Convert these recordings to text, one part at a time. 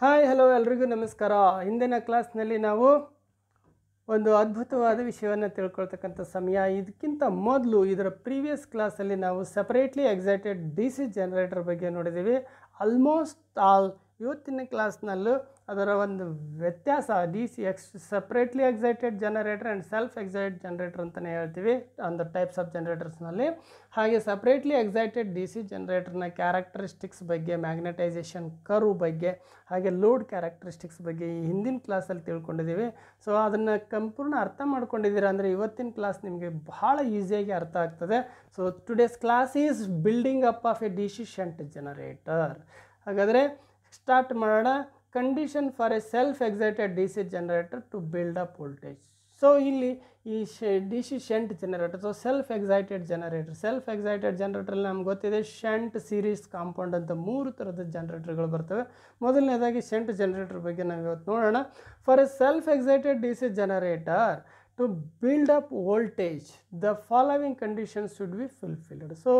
Hi, hello ಎಲ್ರಿಗೂ ನಮಸ್ಕಾರ. ಹಿಂದಿನ ಕ್ಲಾಸ್ನಲ್ಲಿ ನಾವು ಒಂದು ಅದ್ಭುತವಾದ ವಿಷಯವನ್ನು ತಿಳ್ಕೊಳ್ತಕ್ಕಂಥ ಸಮಯ. ಇದಕ್ಕಿಂತ ಮೊದಲು ಇದರ ಪ್ರೀವಿಯಸ್ ಕ್ಲಾಸಲ್ಲಿ ನಾವು separately excited D C generator ಬಗ್ಗೆ ನೋಡಿದ್ದೀವಿ. ಆಲ್ಮೋಸ್ಟ್ ಆಲ್ ಇವತ್ತಿನ ಕ್ಲಾಸ್ನಲ್ಲೂ ಅದರ ಒಂದು ವ್ಯತ್ಯಾಸ D C ex separately excited generator and self excited generator ಅಂತಲೇ ಹೇಳ್ತೀವಿ ಆನ್ ದ ಟೈಪ್ಸ್ ಆಫ್ ಜನರೇಟರ್ಸ್ನಲ್ಲಿ ಹಾಗೆ ಸಪ್ರೇಟ್ಲಿ ಎಕ್ಸೈಟೆಡ್ ಡಿ ಸಿ ಜನರೇಟರ್ನ ಕ್ಯಾರೆಕ್ಟರಿಸ್ಟಿಕ್ಸ್ ಬಗ್ಗೆ ಮ್ಯಾಗ್ನೆಟೈಸೇಷನ್ ಕರ್ವ್ ಬಗ್ಗೆ, ಹಾಗೆ ಲೋಡ್ ಕ್ಯಾರೆಕ್ಟರಿಸ್ಟಿಕ್ಸ್ ಬಗ್ಗೆ ಈ ಹಿಂದಿನ ಕ್ಲಾಸಲ್ಲಿ ತಿಳ್ಕೊಂಡಿದ್ದೀವಿ. ಸೊ ಅದನ್ನು ಸಂಪೂರ್ಣ ಅರ್ಥ ಮಾಡ್ಕೊಂಡಿದ್ದೀರಾ ಅಂದರೆ ಇವತ್ತಿನ ಕ್ಲಾಸ್ ನಿಮಗೆ ಬಹಳ ಈಸಿಯಾಗಿ ಅರ್ಥ ಆಗ್ತದೆ. So today's class is building up of a D C shunt generator ಹಾಗಾದರೆ ಸ್ಟಾರ್ಟ್ ಮಾಡೋಣ. Condition for a self excited D C generator to build up voltage so ಇಲ್ಲಿ ಈ ಶೆ D C shunt generator so self excited generator self excited ಜನರೇಟರಲ್ಲಿ ನಮ್ಗೆ ಗೊತ್ತಿದೆ shunt series compound ಅಂತ ಮೂರು ಥರದ ಜನರೇಟರ್ಗಳು ಬರ್ತವೆ. ಮೊದಲನೇದಾಗಿ ಶಂಟ್ ಜನರೇಟರ್ ಬಗ್ಗೆ ನಾವು ಇವತ್ತು ನೋಡೋಣ. For a self excited D C generator to build up voltage the following conditions should be fulfilled so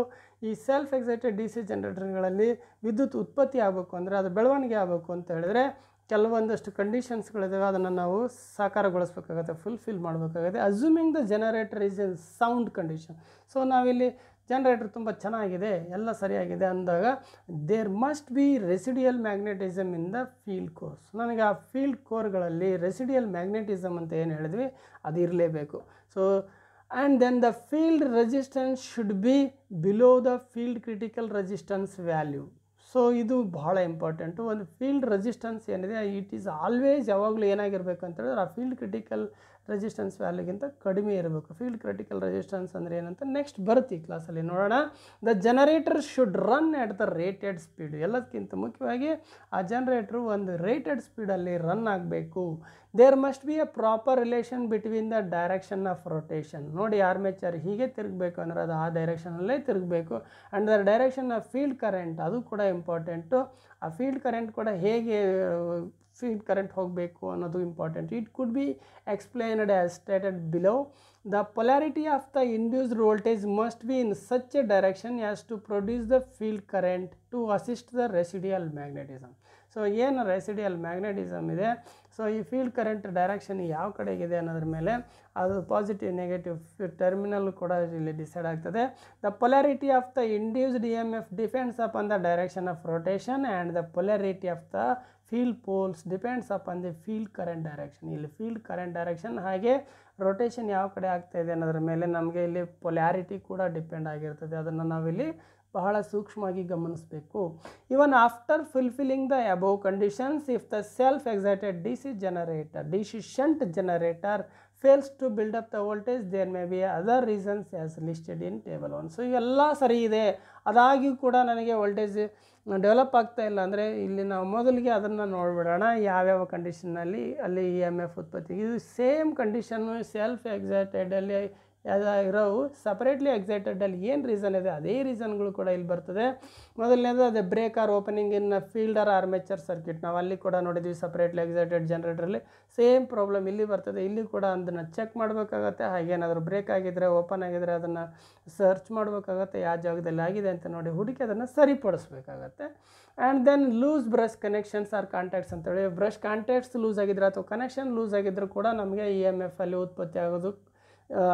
ಈ ಸೆಲ್ಫ್ ಎಕ್ಸೈಟೆಡ್ ಡಿ ಸಿ ಜನರೇಟರ್ಗಳಲ್ಲಿ ವಿದ್ಯುತ್ ಉತ್ಪತ್ತಿ ಆಗಬೇಕು ಅಂದರೆ ಅದು ಬೆಳವಣಿಗೆ ಆಗಬೇಕು ಅಂತ ಹೇಳಿದ್ರೆ ಕೆಲವೊಂದಷ್ಟು ಕಂಡೀಷನ್ಸ್ಗಳಿದ್ದಾವೆ ಅದನ್ನು ನಾವು ಸಾಕಾರಗೊಳಿಸ್ಬೇಕಾಗತ್ತೆ ಫುಲ್ಫಿಲ್ ಮಾಡಬೇಕಾಗುತ್ತೆ. Assuming the generator is a sound condition so ನಾವಿಲ್ಲಿ ಜನರೇಟರ್ ತುಂಬ ಚೆನ್ನಾಗಿದೆ, ಎಲ್ಲ ಸರಿಯಾಗಿದೆ ಅಂದಾಗ there must be residual magnetism in the field course ನನಗೆ ಆ ಫೀಲ್ಡ್ ಕೋರ್ಗಳಲ್ಲಿ ರೆಸಿಡಿಯಲ್ ಮ್ಯಾಗ್ನೆಟಿಸಮ್ ಅಂತ ಏನು ಹೇಳಿದ್ವಿ, ಅದು ಇರಲೇಬೇಕು. So and then the field resistance should be below the field critical resistance value so ಇದು ಬಹಳ ಇಂಪಾರ್ಟೆಂಟು ಒಂದು ಫೀಲ್ಡ್ ರೆಸಿಸ್ಟೆನ್ಸ್ ಏನಿದೆ ಇಟ್ ಈಸ್ ಆಲ್ವೇಸ್ ಯಾವಾಗಲೂ ಏನಾಗಿರಬೇಕು ಅಂತ ಹೇಳಿದ್ರೆ ಆ ಫೀಲ್ಡ್ ಕ್ರಿಟಿಕಲ್ ರೆಸಿಸ್ಟೆನ್ಸ್ ವ್ಯಾಲ್ಯೂಗಿಂತ ಕಡಿಮೆ ಇರಬೇಕು. ಫೀಲ್ಡ್ ಕ್ರಿಟಿಕಲ್ ರೆಸಿಸ್ಟೆನ್ಸ್ ಅಂದರೆ ಏನಂತ ನೆಕ್ಸ್ಟ್ ಬರುತ್ತೆ ಈ ಕ್ಲಾಸಲ್ಲಿ ನೋಡೋಣ. The generator should run at the rated speed ಎಲ್ಲದಕ್ಕಿಂತ ಮುಖ್ಯವಾಗಿ ಆ ಜನರೇಟ್ರು ಒಂದು ರೇಟೆಡ್ ಸ್ಪೀಡಲ್ಲಿ ರನ್ ಆಗಬೇಕು. There must be a proper relation between the direction of rotation ನೋಡಿ ಆರ್ಮೇಚರ್ ಹೀಗೆ ತಿರುಗಬೇಕು ಅಂದರೆ ಅದು ಆ ಡೈರೆಕ್ಷನಲ್ಲೇ ತಿರುಗಬೇಕು. And the direction of field current ಅದು ಕೂಡ ಇಂಪಾರ್ಟೆಂಟು ಆ ಫೀಲ್ಡ್ ಕರೆಂಟ್ ಕೂಡ ಹೇಗೆ ಫೀಲ್ಡ್ ಕರೆಂಟ್ ಹೋಗಬೇಕು ಅನ್ನೋದು important it could be explained as stated below the polarity of the induced voltage must be in such a direction as to produce the field current to assist the residual magnetism so ಏನು residual magnetism ಇದೆ? So ಈ field current direction ಯಾವ ಕಡೆಗಿದೆ ಅನ್ನೋದ್ರ ಮೇಲೆ ಅದು positive negative terminal ಕೂಡ ಇಲ್ಲಿ ಡಿಸೈಡ್ ಆಗ್ತದೆ. The polarity of the induced E M F depends on the direction of rotation and the polarity of the field poles depends upon the field current direction ಇಲ್ಲಿ field current direction ಹಾಗೆ rotation ಯಾವ ಕಡೆ ಆಗ್ತಾ ಇದೆ ಅನ್ನೋದ್ರ ಮೇಲೆ ನಮಗೆ ಇಲ್ಲಿ ಪೊಲ್ಯಾರಿಟಿ ಕೂಡ ಡಿಪೆಂಡ್ ಆಗಿರ್ತದೆ. ಅದನ್ನು ನಾವಿಲ್ಲಿ ಬಹಳ ಸೂಕ್ಷ್ಮವಾಗಿ ಗಮನಿಸಬೇಕು. Even after fulfilling the above conditions if the self excited D C generator D C shunt generator fails to build up the voltage there may be other reasons as listed in table one so ಇವೆಲ್ಲ ಸರಿ ಇದೆ. ಅದಾಗಿಯೂ ಕೂಡ ನನಗೆ voltage develop ಆಗ್ತಾ ಇಲ್ಲ. ಅಂದರೆ ಇಲ್ಲಿ ನಾವು ಮೊದಲಿಗೆ ಅದನ್ನು ನೋಡಿಬಿಡೋಣ ಯಾವ್ಯಾವ ಕಂಡೀಷನ್ನಲ್ಲಿ ಅಲ್ಲಿ ಇ ಎಂ ಎಫ್ ಉತ್ಪತ್ತಿ ಇದು ಸೇಮ್ ಕಂಡೀಷನ್ನು ಸೆಲ್ಫ್ ಎಕ್ಸೈಟೆಡಲ್ಲಿ ಇರೋವು. ಸಪ್ರೇಟ್ಲಿ ಎಕ್ಸೈಟೆಡಲ್ಲಿ ಏನು ರೀಸನ್ ಇದೆ, ಅದೇ ರೀಸನ್ಗಳು ಕೂಡ ಇಲ್ಲಿ ಬರ್ತದೆ. ಮೊದಲನೇದು ಅದೇ break or opening in field or armature circuit ನಾವು ಅಲ್ಲಿ ಕೂಡ ನೋಡಿದ್ವಿ ಸಪ್ರೇಟ್ಲಿ ಎಕ್ಸೈಟೆಡ್ ಜನ್ರೇಟರಲ್ಲಿ ಸೇಮ್ ಪ್ರಾಬ್ಲಮ್ ಇಲ್ಲಿ ಬರ್ತದೆ. ಇಲ್ಲಿ ಕೂಡ ಅದನ್ನು ಚೆಕ್ ಮಾಡಬೇಕಾಗತ್ತೆ. ಹಾಗೇನಾದರೂ ಬ್ರೇಕ್ ಆಗಿದ್ದರೆ ಓಪನ್ ಆಗಿದ್ದರೆ ಅದನ್ನು ಸರ್ಚ್ ಮಾಡಬೇಕಾಗತ್ತೆ. ಯಾವ ಜಾಗದಲ್ಲಿ ಆಗಿದೆ ಅಂತ ನೋಡಿ ಹುಡುಕಿ ಅದನ್ನು ಸರಿಪಡಿಸ್ಬೇಕಾಗತ್ತೆ. And then loose brush connections or contacts ಅಂತೇಳಿ. ಬ್ರಷ್ ಕಾಂಟ್ಯಾಕ್ಟ್ಸ್ ಲೂಸ್ ಆಗಿದ್ರೆ ಅಥವಾ ಕನೆಕ್ಷನ್ ಲೂಸ್ ಆಗಿದ್ದರೂ ಕೂಡ ನಮಗೆ ಇ ಎಂ ಎಫ್ ಅಲ್ಲಿ ಉತ್ಪತ್ತಿ ಆಗೋದು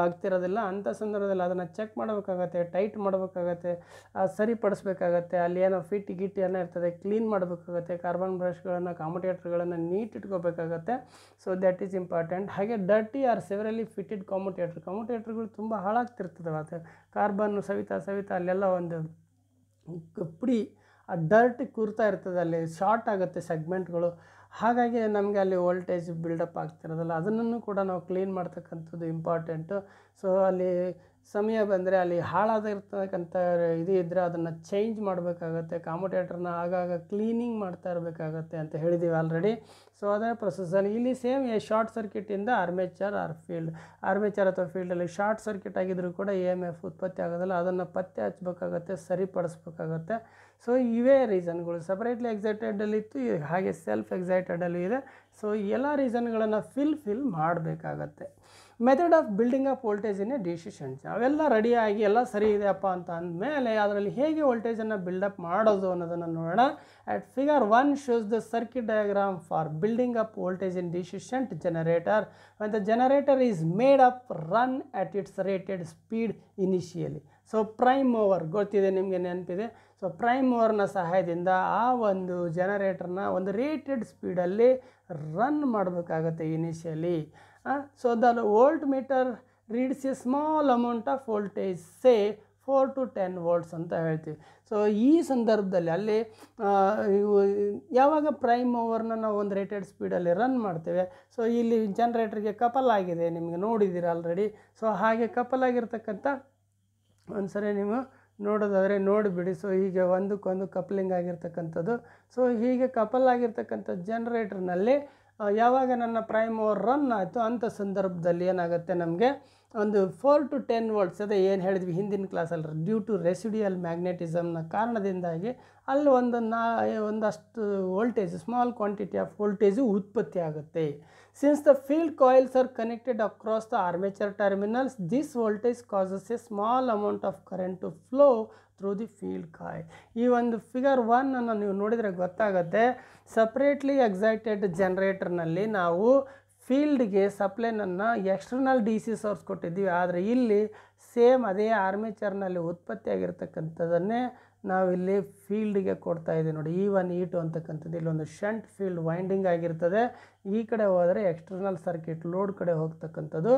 ಆಗ್ತಿರೋದಿಲ್ಲ. ಅಂಥ ಸಂದರ್ಭದಲ್ಲಿ ಅದನ್ನು ಚೆಕ್ ಮಾಡಬೇಕಾಗತ್ತೆ ಟೈಟ್ ಮಾಡಬೇಕಾಗತ್ತೆ ಸರಿಪಡಿಸ್ಬೇಕಾಗತ್ತೆ. ಅಲ್ಲಿ ಏನೋ ಫಿಟ್ ಗಿಟ್ ಏನೋ ಇರ್ತದೆ ಕ್ಲೀನ್ ಮಾಡಬೇಕಾಗತ್ತೆ. ಕಾರ್ಬನ್ ಬ್ರಷ್ಗಳನ್ನು ಕಾಮಿಟೇಟರ್ಗಳನ್ನು ನೀಟ್ ಇಟ್ಕೋಬೇಕಾಗತ್ತೆ. ಸೊ ದ್ಯಾಟ್ ಈಸ್ ಇಂಪಾರ್ಟೆಂಟ್ ಹಾಗೆ dirty or severely fitted commutator ಕಾಮುಟೇಟ್ರ್ಗಳು ತುಂಬ ಹಾಳಾಗ್ತಿರ್ತದೆ ಅದು ಕಾರ್ಬನ್ ಸವಿತಾ ಸವಿತಾ, ಅಲ್ಲೆಲ್ಲ ಒಂದು ಪುಡಿ ಆ ಡರ್ಟ್ ಕೂರ್ತಾ ಇರ್ತದೆ ಅಲ್ಲಿ. ಶಾರ್ಟ್ ಆಗುತ್ತೆ ಸೆಗ್ಮೆಂಟ್ಗಳು ಹಾಗಾಗಿ ನಮಗೆ ಅಲ್ಲಿ ವೋಲ್ಟೇಜ್ ಬಿಲ್ಡಪ್ ಆಗ್ತಿರೋದಲ್ಲ ಅದನ್ನು ಕೂಡ ನಾವು ಕ್ಲೀನ್ ಮಾಡ್ತಕ್ಕಂಥದ್ದು ಇಂಪಾರ್ಟೆಂಟು ಸೊ ಅಲ್ಲಿ ಸಮಯ ಬಂದರೆ ಅಲ್ಲಿ ಹಾಳಾಗಿರ್ತಕ್ಕಂಥ ಇದು ಇದ್ದರೆ ಅದನ್ನು ಚೇಂಜ್ ಮಾಡಬೇಕಾಗತ್ತೆ ಕಾಮುಟೇಟ್ರನ್ನ ಆಗಾಗ ಕ್ಲೀನಿಂಗ್ ಮಾಡ್ತಾ ಇರಬೇಕಾಗತ್ತೆ ಅಂತ ಹೇಳಿದ್ದೀವಿ ಆಲ್ರೆಡಿ ಸೊ ಅದೇ ಪ್ರೊಸೆಸಲ್ಲಿ ಇಲ್ಲಿ ಸೇಮ್ ಶಾರ್ಟ್ ಸರ್ಕ್ಯೂಟಿಂದ ಆರ್ಮೇಚರ್ ಆರ್ ಫೀಲ್ಡ್ ಆರ್ಮೇಚರ್ ಅಥವಾ ಫೀಲ್ಡಲ್ಲಿ ಶಾರ್ಟ್ ಸರ್ಕ್ಯೂಟ್ ಆಗಿದ್ದರೂ ಕೂಡ ಎ ಎಂ ಎಫ್ ಉತ್ಪತ್ತಿ ಆಗೋದಿಲ್ಲ, ಅದನ್ನು ಪತ್ತೆ ಹಚ್ಚಬೇಕಾಗತ್ತೆ, ಸರಿಪಡಿಸ್ಬೇಕಾಗತ್ತೆ. ಸೊ ಇವೇ ರೀಸನ್ಗಳು ಸಪ್ರೇಟ್ಲಿ ಎಕ್ಸೈಟೆಡಲ್ಲಿ ಇತ್ತು ಹಾಗೆ ಸೆಲ್ಫ್ ಎಕ್ಸೈಟೆಡಲ್ಲೂ ಇದೆ. ಸೊ ಎಲ್ಲ ರೀಸನ್ಗಳನ್ನು ಫಿಲ್ ಫಿಲ್ ಮಾಡಬೇಕಾಗತ್ತೆ. Method of building of voltage in a decisions ಅವೆಲ್ಲ ರೆಡಿಯಾಗಿ ಎಲ್ಲ ಸರಿ ಇದೆಯಪ್ಪ ಅಂತ ಅಂದಮೇಲೆ ಅದರಲ್ಲಿ ಹೇಗೆ ವೋಲ್ಟೇಜನ್ನು ಬಿಲ್ಡಪ್ ಮಾಡೋದು ಅನ್ನೋದನ್ನು ನೋಡೋಣ. At figure one shows the circuit diagram for building up voltage in D C shunt generator ಮತ್ತು the generator is made up run at its rated speed initially. So prime over ಗೊತ್ತಿದೆ ನಿಮಗೆ ನೆನಪಿದೆ? So prime ಓವರ್ನ ಸಹಾಯದಿಂದ ಆ ಒಂದು ಜನರೇಟರ್ನ ಒಂದು ರೇಟೆಡ್ ಸ್ಪೀಡಲ್ಲಿ ರನ್ ಮಾಡಬೇಕಾಗತ್ತೆ initially so the volt meter reads a small amount of voltage say four to ten volts ಅಂತ ಹೇಳ್ತೀವಿ. ಸೊ ಈ ಸಂದರ್ಭದಲ್ಲಿ ಅಲ್ಲಿ ಯಾವಾಗ ಪ್ರೈಮ್ ಓವರ್ನ ನಾವು ಒಂದು ರೇಟೆಡ್ ಸ್ಪೀಡಲ್ಲಿ ರನ್ ಮಾಡ್ತೇವೆ? ಸೊ ಇಲ್ಲಿ ಜನ್ರೇಟರ್ಗೆ ಕಪಲ್ ಆಗಿದೆ, ನಿಮಗೆ ನೋಡಿದ್ದೀರ ಆಲ್ರೆಡಿ ಸೊ ಹಾಗೆ ಕಪಲ್ ಆಗಿರ್ತಕ್ಕಂಥ ಒಂದ್ಸರಿ ನೀವು ನೋಡೋದಾದರೆ ನೋಡಿಬಿಡಿ. ಸೊ ಹೀಗೆ ಒಂದಕ್ಕೊಂದು ಕಪ್ಲಿಂಗ್ ಆಗಿರ್ತಕ್ಕಂಥದ್ದು. ಸೊ ಹೀಗೆ ಕಪಲ್ ಆಗಿರ್ತಕ್ಕಂಥ ಜನ್ರೇಟರ್ನಲ್ಲಿ ಯಾವಾಗ ನನ್ನ ಪ್ರೈಮ್ ಓವರ್ ರನ್ ಆಯಿತು ಅಂಥ ಸಂದರ್ಭದಲ್ಲಿ ಏನಾಗುತ್ತೆ ನಮಗೆ? ಒಂದು ಫೋರ್ ಟು ಟೆನ್ ವೋಲ್ಟ್ಸ್ ಅದೇ ಏನು ಹೇಳಿದ್ವಿ ಹಿಂದಿನ ಕ್ಲಾಸಲ್ಲಿ ಡ್ಯೂ ಟು ರೆಸಿಡಿಯಲ್ ಮ್ಯಾಗ್ನೆಟಿಸಮ್ನ ಕಾರಣದಿಂದಾಗಿ ಅಲ್ಲಿ ಒಂದು ನಾ ಒಂದಷ್ಟು voltage small quantity of voltage ಉತ್ಪತ್ತಿ ಆಗುತ್ತೆ. Since the field coils are connected across the armature terminals this voltage causes a small amount of current to flow through the field coil ಈ ಒಂದು ಫಿಗರ್ ಒನ್ನನ್ನು ನೀವು ನೋಡಿದರೆ ಗೊತ್ತಾಗುತ್ತೆ. ಸಪ್ರೇಟ್ಲಿ ಎಕ್ಸೈಟೆಡ್ ಜನ್ರೇಟರ್ನಲ್ಲಿ ನಾವು ಫೀಲ್ಡ್ಗೆ ಸಪ್ಲೈನನ್ನು ಎಕ್ಸ್ಟರ್ನಲ್ ಡಿ ಸಿ ಸೋರ್ಸ್ ಕೊಟ್ಟಿದ್ದೀವಿ. ಆದರೆ ಇಲ್ಲಿ ಸೇಮ್ ಅದೇ ಆರ್ಮೇಚರ್ನಲ್ಲಿ ಉತ್ಪತ್ತಿಯಾಗಿರ್ತಕ್ಕಂಥದ್ದನ್ನೇ ನಾವಿಲ್ಲಿ ಫೀಲ್ಡಿಗೆ ಕೊಡ್ತಾ ಇದ್ದೀವಿ ನೋಡಿ ಇ ಒನ್ ಇ ಟು ಅಂತಕ್ಕಂಥದ್ದು. ಇಲ್ಲೊಂದು ಶಂಟ್ ಫೀಲ್ಡ್ ವೈಂಡಿಂಗ್ ಆಗಿರ್ತದೆ. ಈ ಕಡೆ ಹೋದರೆ ಎಕ್ಸ್ಟರ್ನಲ್ ಸರ್ಕ್ಯೂಟ್ ಲೋಡ್ ಕಡೆ ಹೋಗ್ತಕ್ಕಂಥದ್ದು.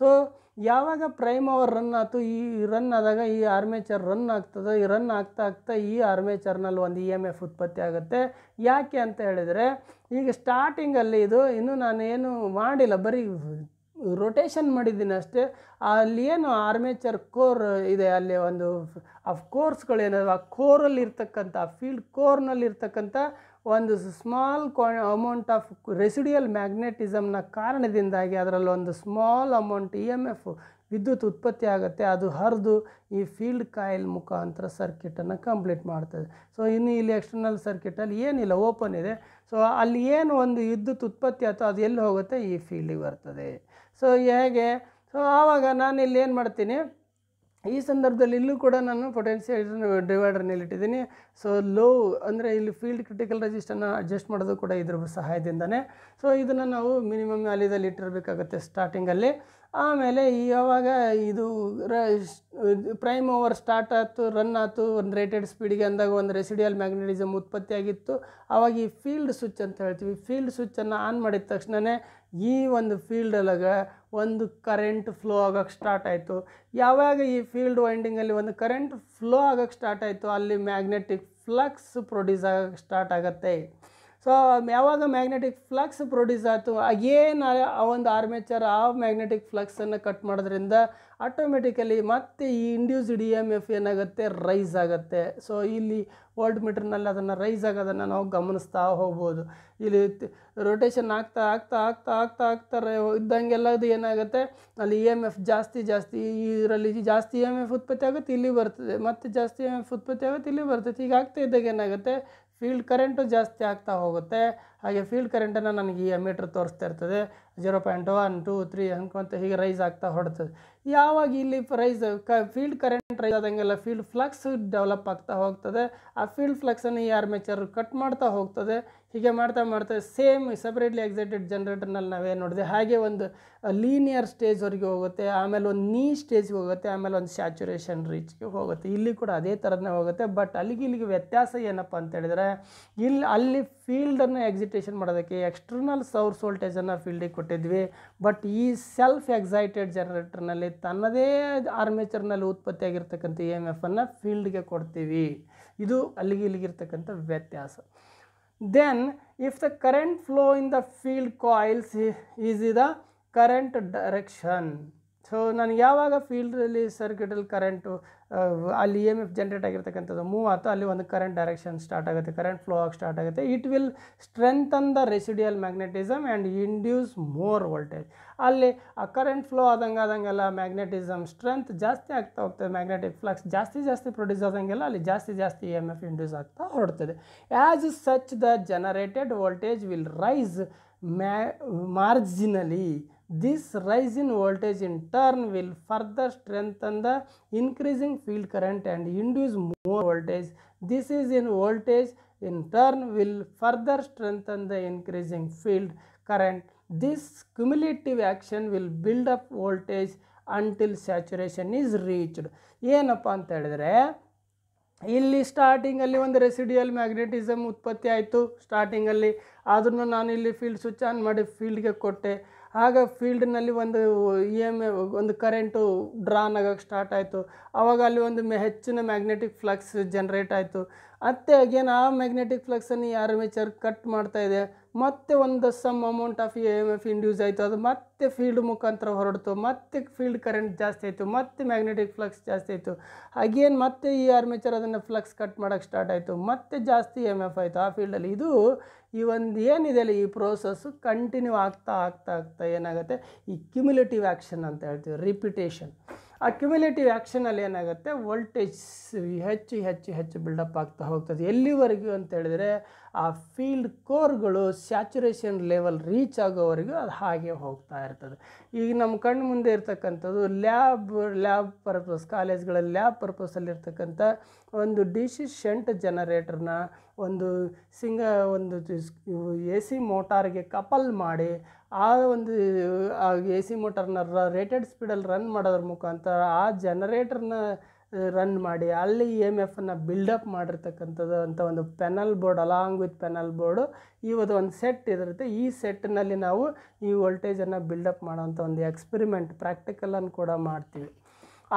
ಸೊ ಯಾವಾಗ ಪ್ರೈಮ್ ಅವರ್ ರನ್ ಆಯ್ತು, ಈ ರನ್ ಆದಾಗ ಈ ಆರ್ಮೇಚರ್ ರನ್ ಆಗ್ತದೆ, ಈ ರನ್ ಆಗ್ತಾ ಆಗ್ತಾ ಈ ಆರ್ಮೇಚರ್ನಲ್ಲಿ ಒಂದು ಇ ಎಂ ಎಫ್ ಉತ್ಪತ್ತಿ ಆಗುತ್ತೆ. ಯಾಕೆ ಅಂತ ಹೇಳಿದರೆ, ಈಗ ಸ್ಟಾರ್ಟಿಂಗಲ್ಲಿ ಇದು ಇನ್ನೂ ನಾನು ಏನು ಮಾಡಿಲ್ಲ, ಬರೀ ರೊಟೇಷನ್ ಮಾಡಿದ್ದೀನಿ ಅಷ್ಟೇ. ಅಲ್ಲಿ ಏನು ಆರ್ಮೇಚರ್ ಕೋರ್ ಇದೆ, ಅಲ್ಲಿ ಒಂದು ಆ ಕೋರ್ಸ್ಗಳು ಏನಾದ್ರು ಆ ಕೋರಲ್ಲಿ ಇರ್ತಕ್ಕಂಥ ಫೀಲ್ಡ್ ಕೋರ್ನಲ್ಲಿ ಇರ್ತಕ್ಕಂಥ ಒಂದು ಸ್ಮಾಲ್ ಕ್ವಾ ಅಮೌಂಟ್ ಆಫ್ ರೆಸಿಡಿಯಲ್ ಮ್ಯಾಗ್ನೆಟಿಸಮ್ನ ಕಾರಣದಿಂದಾಗಿ ಅದರಲ್ಲಿ ಒಂದು small amount E M F ವಿದ್ಯುತ್ ಉತ್ಪತ್ತಿ ಆಗುತ್ತೆ. ಅದು ಹರಿದು ಈ ಫೀಲ್ಡ್ ಕಾಯಿಲ್ ಮುಖಾಂತರ ಸರ್ಕ್ಯೂಟನ್ನು ಕಂಪ್ಲೀಟ್ ಮಾಡ್ತದೆ. ಸೊ ಇನ್ನು ಇಲ್ಲಿ ಎಕ್ಸ್ಟರ್ನಲ್ ಸರ್ಕ್ಯೂಟಲ್ಲಿ ಏನಿಲ್ಲ ಓಪನ್ ಇದೆ. ಸೊ ಅಲ್ಲಿ ಏನು ಒಂದು ವಿದ್ಯುತ್ ಉತ್ಪತ್ತಿ ಅಥವಾ ಅದು ಎಲ್ಲಿ ಹೋಗುತ್ತೆ? ಈ ಫೀಲ್ಡಿಗೆ ಬರ್ತದೆ. ಸೊ ಹೇಗೆ? ಸೊ ಆವಾಗ ನಾನು ಇಲ್ಲಿ ಏನು ಮಾಡ್ತೀನಿ? ಈ ಸಂದರ್ಭದಲ್ಲಿ ಇಲ್ಲೂ ಕೂಡ ನಾನು ಪೊಟೆನ್ಷಿಯಲ್ ಡಿವೈಡರ್ನಲ್ಲಿ ಇಟ್ಟಿದ್ದೀನಿ. ಸೊ ಲೋ ಅಂದರೆ ಇಲ್ಲಿ ಫೀಲ್ಡ್ ಕ್ರಿಟಿಕಲ್ ರೆಜಿಸ್ಟನ್ನು ಅಡ್ಜಸ್ಟ್ ಮಾಡೋದು ಕೂಡ ಇದ್ರ ಸಹಾಯದಿಂದನೇ. ಸೊ ಇದನ್ನು ನಾವು ಮಿನಿಮಮ್ ವ್ಯಾಲ್ಯೂದಲ್ಲಿ ಇಟ್ಟಿರಬೇಕಾಗುತ್ತೆ ಸ್ಟಾರ್ಟಿಂಗಲ್ಲಿ ಆಮೇಲೆ ಯಾವಾಗ ಇದು ಪ್ರೈಮ್ ಓವರ್ ಸ್ಟಾರ್ಟ್ ಆಯಿತು ರನ್ ಆಯಿತು, ಒಂದು ರೇಟೆಡ್ ಸ್ಪೀಡಿಗೆ ಅಂದಾಗ ಒಂದು ರೆಸಿಡಿಯಲ್ ಮ್ಯಾಗ್ನೆಟಿಸಮ್ ಉತ್ಪತ್ತಿಯಾಗಿತ್ತು. ಆವಾಗ ಈ ಫೀಲ್ಡ್ ಸ್ವಿಚ್ ಅಂತ ಹೇಳ್ತೀವಿ. ಫೀಲ್ಡ್ ಸ್ವಿಚ್ಚನ್ನು ಆನ್ ಮಾಡಿದ ತಕ್ಷಣವೇ ಈ ಒಂದು ಫೀಲ್ಡೊಳಗ ಒಂದು ಕರೆಂಟ್ ಫ್ಲೋ ಆಗೋಕ್ಕೆ ಸ್ಟಾರ್ಟ್ ಆಯಿತು. ಯಾವಾಗ ಈ ಫೀಲ್ಡ್ ವೈಂಡಿಂಗಲ್ಲಿ ಒಂದು ಕರೆಂಟ್ ಫ್ಲೋ ಆಗೋಕ್ಕೆ ಸ್ಟಾರ್ಟ್ ಆಯಿತು, ಅಲ್ಲಿ ಮ್ಯಾಗ್ನೆಟಿಕ್ ಫ್ಲಕ್ಸ್ ಪ್ರೊಡ್ಯೂಸ್ ಆಗೋಕ್ಕೆ ಸ್ಟಾರ್ಟ್ ಆಗುತ್ತೆ. ಸೊ ಯಾವಾಗ ಮ್ಯಾಗ್ನೆಟಿಕ್ ಫ್ಲಕ್ಸ್ ಪ್ರೊಡ್ಯೂಸ್ ಆಯಿತು ಏನು ಆ ಒಂದು ಆರ್ಮೇಚರ್ ಆ ಮ್ಯಾಗ್ನೆಟಿಕ್ ಫ್ಲಕ್ಸನ್ನು ಕಟ್ ಮಾಡೋದ್ರಿಂದ ಆಟೋಮೆಟಿಕಲಿ ಮತ್ತೆ ಈ ಇಂಡ್ಯೂಸ್ಡ್ ಇ ಎಂ ಎಫ್ ಏನಾಗುತ್ತೆ ರೈಸ್ ಆಗುತ್ತೆ. ಸೊ ಇಲ್ಲಿ ವೋಲ್ಟ್ ಮೀಟ್ರ್ನಲ್ಲಿ ಅದನ್ನು ರೈಸ್ ಆಗೋದನ್ನು ನಾವು ಗಮನಿಸ್ತಾ ಹೋಗ್ಬೋದು. ಇಲ್ಲಿ ರೊಟೇಷನ್ ಆಗ್ತಾ ಆಗ್ತಾ ಆಗ್ತಾ ಆಗ್ತಾ ಆಗ್ತಾರೆ ಇದ್ದಂಗೆಲ್ಲ ಅದು ಏನಾಗುತ್ತೆ, ಅಲ್ಲಿ ಇ ಎಂ ಎಫ್ ಜಾಸ್ತಿ ಜಾಸ್ತಿ ಇದರಲ್ಲಿ ಜಾಸ್ತಿ ಇ ಎಂ ಎಫ್ ಉತ್ಪತ್ತಿ ಆಗುತ್ತೆ, ಇಲ್ಲಿ ಬರ್ತದೆ. ಮತ್ತೆ ಜಾಸ್ತಿ ಇ ಎಂ ಎಫ್ ಉತ್ಪತ್ತಿ ಆಗುತ್ತೆ, ಇಲ್ಲಿ ಬರ್ತದೆ. ಈಗ ಆಗ್ತಾ ಇದ್ದಾಗ ಏನಾಗುತ್ತೆ ಫೀಲ್ಡ್ ಕರೆಂಟು ಜಾಸ್ತಿ ಆಗ್ತಾ ಹೋಗುತ್ತೆ. ಹಾಗೆ ಫೀಲ್ಡ್ ಕರೆಂಟನ್ನು ನನಗೆ ಈ ಎಮೀಟ್ರ್ ತೋರಿಸ್ತಾ ಇರ್ತದೆ. Zero point one two three ಅಂದ್ಕೊಂತ ಹೀಗೆ ರೈಸ್ ಆಗ್ತಾ ಹೊಡ್ತದೆ ಯಾವಾಗ ಇಲ್ಲಿ ರೈಸ್ ಕ ಫೀಲ್ಡ್ ಕರೆಂಟ್ ರೈಸ್ ಆದಂಗೆಲ್ಲ ಫೀಲ್ಡ್ ಫ್ಲಕ್ಸ್ ಡೆವಲಪ್ ಆಗ್ತಾ ಹೋಗ್ತದೆ. ಆ ಫೀಲ್ಡ್ ಫ್ಲಕ್ಸನ್ನು ಈ ಆರ್ಮೇಚರ್ ಕಟ್ ಮಾಡ್ತಾ ಹೋಗ್ತದೆ. ಹೀಗೆ ಮಾಡ್ತಾ ಮಾಡ್ತಾ ಸೇಮ್ ಸಪ್ರೇಟ್ಲಿ ಎಕ್ಸೈಟೆಡ್ ಜನ್ರೇಟರ್ನಲ್ಲಿ ನಾವೇನು ನೋಡಿದೆ ಹಾಗೆ ಒಂದು ಲೀನಿಯರ್ ಸ್ಟೇಜ್ವರೆಗೆ ಹೋಗುತ್ತೆ, ಆಮೇಲೆ ಒಂದು ನೀ ಸ್ಟೇಜ್ಗೆ ಹೋಗುತ್ತೆ, ಆಮೇಲೆ ಒಂದು ಸ್ಯಾಚುರೇಷನ್ ರೀಚ್ಗೆ ಹೋಗುತ್ತೆ. ಇಲ್ಲಿ ಕೂಡ ಅದೇ ಥರನೇ ಹೋಗುತ್ತೆ ಬಟ್ ಅಲ್ಲಿಗೆ ಇಲ್ಲಿಗೆ ವ್ಯತ್ಯಾಸ ಏನಪ್ಪ ಅಂತ ಹೇಳಿದರೆ ಇಲ್ಲಿ ಅಲ್ಲಿ ಫೀಲ್ಡನ್ನು ಎಕ್ಸಿಟೇಷನ್ ಮಾಡೋದಕ್ಕೆ ಎಕ್ಸ್ಟರ್ನಲ್ ಸೌರ್ಸ್ ವೋಲ್ಟೇಜನ್ನು ಫೀಲ್ಡಿಗೆ ಕೊಟ್ಟಿದ್ವಿ ಬಟ್ ಈ ಸೆಲ್ಫ್ ಎಕ್ಸೈಟೆಡ್ ಜನರೇಟರ್ನಲ್ಲಿ ತನ್ನದೇ ಆರ್ಮೇಚರ್ನಲ್ಲಿ ಉತ್ಪತ್ತಿಯಾಗಿರ್ತಕ್ಕಂಥ ಇ ಎಂ ಎಫನ್ನು ಫೀಲ್ಡ್ಗೆ ಕೊಡ್ತೀವಿ. ಇದು ಅಲ್ಲಿಗೆ ಇಲ್ಲಿಗಿರ್ತಕ್ಕಂಥ ವ್ಯತ್ಯಾಸ. Then if the current flow in the field coils is the current direction so ನನಗೆ ಯಾವಾಗ ಫೀಲ್ಡಲ್ಲಿ ಸರ್ಕ್ಯೂಟಲ್ಲಿ ಕರೆಂಟು ಅಲ್ಲಿ ಇ ಎಂ ಎಫ್ ಜನ್ರೇಟ್ ಆಗಿರ್ತಕ್ಕಂಥದ್ದು ಮೂವ್ ಆಯಿತು ಅಲ್ಲಿ ಒಂದು ಕರೆಂಟ್ ಡೈರೆಕ್ಷನ್ ಸ್ಟಾರ್ಟ್ ಆಗುತ್ತೆ ಕರೆಂಟ್ ಫ್ಲೋ ಆಗಿ ಸ್ಟಾರ್ಟ್ ಆಗುತ್ತೆ. It will strengthen the residual magnetism and induce more voltage ಅಲ್ಲಿ ಆ ಕರೆಂಟ್ ಫ್ಲೋ ಆದಂಗೆ ಆದಂಗೆಲ್ಲ ಮ್ಯಾಗ್ನೆಟಿಸಮ್ ಸ್ಟ್ರೆಂತ್ ಜಾಸ್ತಿ ಆಗ್ತಾ ಹೋಗ್ತದೆ ಮ್ಯಾಗ್ನೆಟಿಕ್ ಫ್ಲಕ್ಸ್ ಜಾಸ್ತಿ ಜಾಸ್ತಿ ಪ್ರೊಡ್ಯೂಸ್ ಆದಂಗೆಲ್ಲ ಅಲ್ಲಿ ಜಾಸ್ತಿ ಜಾಸ್ತಿ ಇ ಎಂ ಎಫ್ ಇಂಡ್ಯೂಸ್ ಆಗ್ತಾ ಹೊರಡ್ತದೆ. As such the generated voltage will rise ಮ್ಯಾ marginally this rise in voltage in turn will further strengthen the increasing field current and induce more voltage this is in voltage in turn will further strengthen the increasing field current. This cumulative action will build up voltage until saturation is reached ಏನಪ್ಪ ಅಂತ ಹೇಳಿದ್ರೆ, ಇಲ್ಲಿ ಸ್ಟಾರ್ಟಿಂಗಲ್ಲಿ ಒಂದು residual magnetism ಉತ್ಪತ್ತಿ ಆಯಿತು ಸ್ಟಾರ್ಟಿಂಗಲ್ಲಿ ಅದನ್ನು ನಾನು ಇಲ್ಲಿ ಫೀಲ್ಡ್ ಸ್ವಿಚ್ ಆನ್ ಮಾಡಿ ಫೀಲ್ಡ್ಗೆ ಕೊಟ್ಟೆ. ಆಗ ಫೀಲ್ಡ್ನಲ್ಲಿ ಒಂದು ಇ ಎಂ ಒಂದು ಕರೆಂಟು ಡ್ರಾನ್ ಆಗೋಕ್ಕೆ ಸ್ಟಾರ್ಟ್ ಆಯಿತು. ಆವಾಗ ಅಲ್ಲಿ ಒಂದು ಮೆ, ಹೆಚ್ಚಿನ ಮ್ಯಾಗ್ನೆಟಿಕ್ ಫ್ಲಕ್ಸ್ ಜನ್ರೇಟ್ ಆಯಿತು. ಮತ್ತೆ ಅಗೇನ್ ಆ ಮ್ಯಾಗ್ನೆಟಿಕ್ ಫ್ಲಕ್ಸನ್ನು ಈ ಆರ್ಮೇಚರ್ ಕಟ್ ಮಾಡ್ತಾಯಿದೆ ಮತ್ತೆ ಒಂದು some amount of E M F induce ಆಯಿತು. ಅದು ಮತ್ತೆ ಫೀಲ್ಡ್ ಮುಖಾಂತರ ಹೊರಡ್ತು. ಮತ್ತೆ ಫೀಲ್ಡ್ ಕರೆಂಟ್ ಜಾಸ್ತಿ ಆಯಿತು. ಮತ್ತೆ ಮ್ಯಾಗ್ನೆಟಿಕ್ ಫ್ಲಕ್ಸ್ ಜಾಸ್ತಿ ಆಯಿತು. ಅಗೇನ್ ಮತ್ತೆ ಈ ಆರ್ಮೇಚರ್ ಅದನ್ನು ಫ್ಲಕ್ಸ್ ಕಟ್ ಮಾಡೋಕ್ಕೆ ಸ್ಟಾರ್ಟ್ ಆಯಿತು. ಮತ್ತೆ ಜಾಸ್ತಿ ಎಂ ಎಫ್ ಆಯಿತು ಆ ಫೀಲ್ಡಲ್ಲಿ ಇದು ಈ ಒಂದು ಏನಿದೆಯಲ್ಲ ಈ ಪ್ರೋಸೆಸ್ಸು ಕಂಟಿನ್ಯೂ ಆಗ್ತಾ ಆಗ್ತಾ ಆಗ್ತಾ ಏನಾಗುತ್ತೆ? ಈ ಕ್ಯುಮ್ಯುಲೇಟಿವ್ ಆ್ಯಕ್ಷನ್ ಅಂತ ಹೇಳ್ತೀವಿ. ರಿಪಿಟೇಷನ್ ಆ ಕ್ಯುಮ್ಯುಲೇಟಿವ್ ಆ್ಯಕ್ಷನಲ್ಲಿ ಏನಾಗುತ್ತೆ? ವೋಲ್ಟೇಜ್ ಹೆಚ್ಚು ಹೆಚ್ಚು ಹೆಚ್ಚು ಬಿಲ್ಡಪ್ ಆಗ್ತಾ ಹೋಗ್ತದೆ. ಎಲ್ಲಿವರೆಗೂ ಅಂತ ಹೇಳಿದರೆ, ಆ ಫೀಲ್ಡ್ ಕೋರ್ಗಳು ಸ್ಯಾಚುರೇಷನ್ ಲೆವೆಲ್ ರೀಚ್ ಆಗೋವರೆಗೂ ಅದು ಹಾಗೆ ಹೋಗ್ತಾ ಇರ್ತದೆ. ಈಗ ನಮ್ಮ ಕಣ್ಣು ಮುಂದೆ ಇರ್ತಕ್ಕಂಥದ್ದು ಲ್ಯಾಬ್ ಲ್ಯಾಬ್ ಪರ್ಪಸ್ ಕಾಲೇಜ್ಗಳಲ್ಲಿ ಲ್ಯಾಬ್ ಪರ್ಪಸಲ್ಲಿರ್ತಕ್ಕಂಥ ಒಂದು ಡಿ ಸಿ ಶೆಂಟ್ ಜನರೇಟರ್ನ ಒಂದು ಸಿಂಗ, ಒಂದು ಎ ಸಿ ಮೋಟಾರ್ಗೆ ಕಪಲ್ ಮಾಡಿ ಆ ಒಂದು ಎ ಸಿ ಮೋಟಾರ್ನ ರೇಟೆಡ್ ಸ್ಪೀಡಲ್ಲಿ ರನ್ ಮಾಡೋದ್ರ ಮುಖಾಂತರ ಆ ಜನರೇಟರ್ನ ರನ್ ಮಾಡಿ ಅಲ್ಲಿ ಇ ಎಂ ಎಫನ್ನು ಬಿಲ್ಡಪ್ ಮಾಡಿರ್ತಕ್ಕಂಥದ್ದು ಅಂತ ಒಂದು panel board along with panel board ಇವತ್ತು ಒಂದು ಸೆಟ್ ಇರುತ್ತೆ. ಈ ಸೆಟ್ನಲ್ಲಿ ನಾವು ಈ ವೋಲ್ಟೇಜನ್ನು ಬಿಲ್ಡಪ್ ಮಾಡೋವಂಥ ಒಂದು ಎಕ್ಸ್ಪೆರಿಮೆಂಟ್ ಪ್ರಾಕ್ಟಿಕಲನ್ನು ಕೂಡ ಮಾಡ್ತೀವಿ.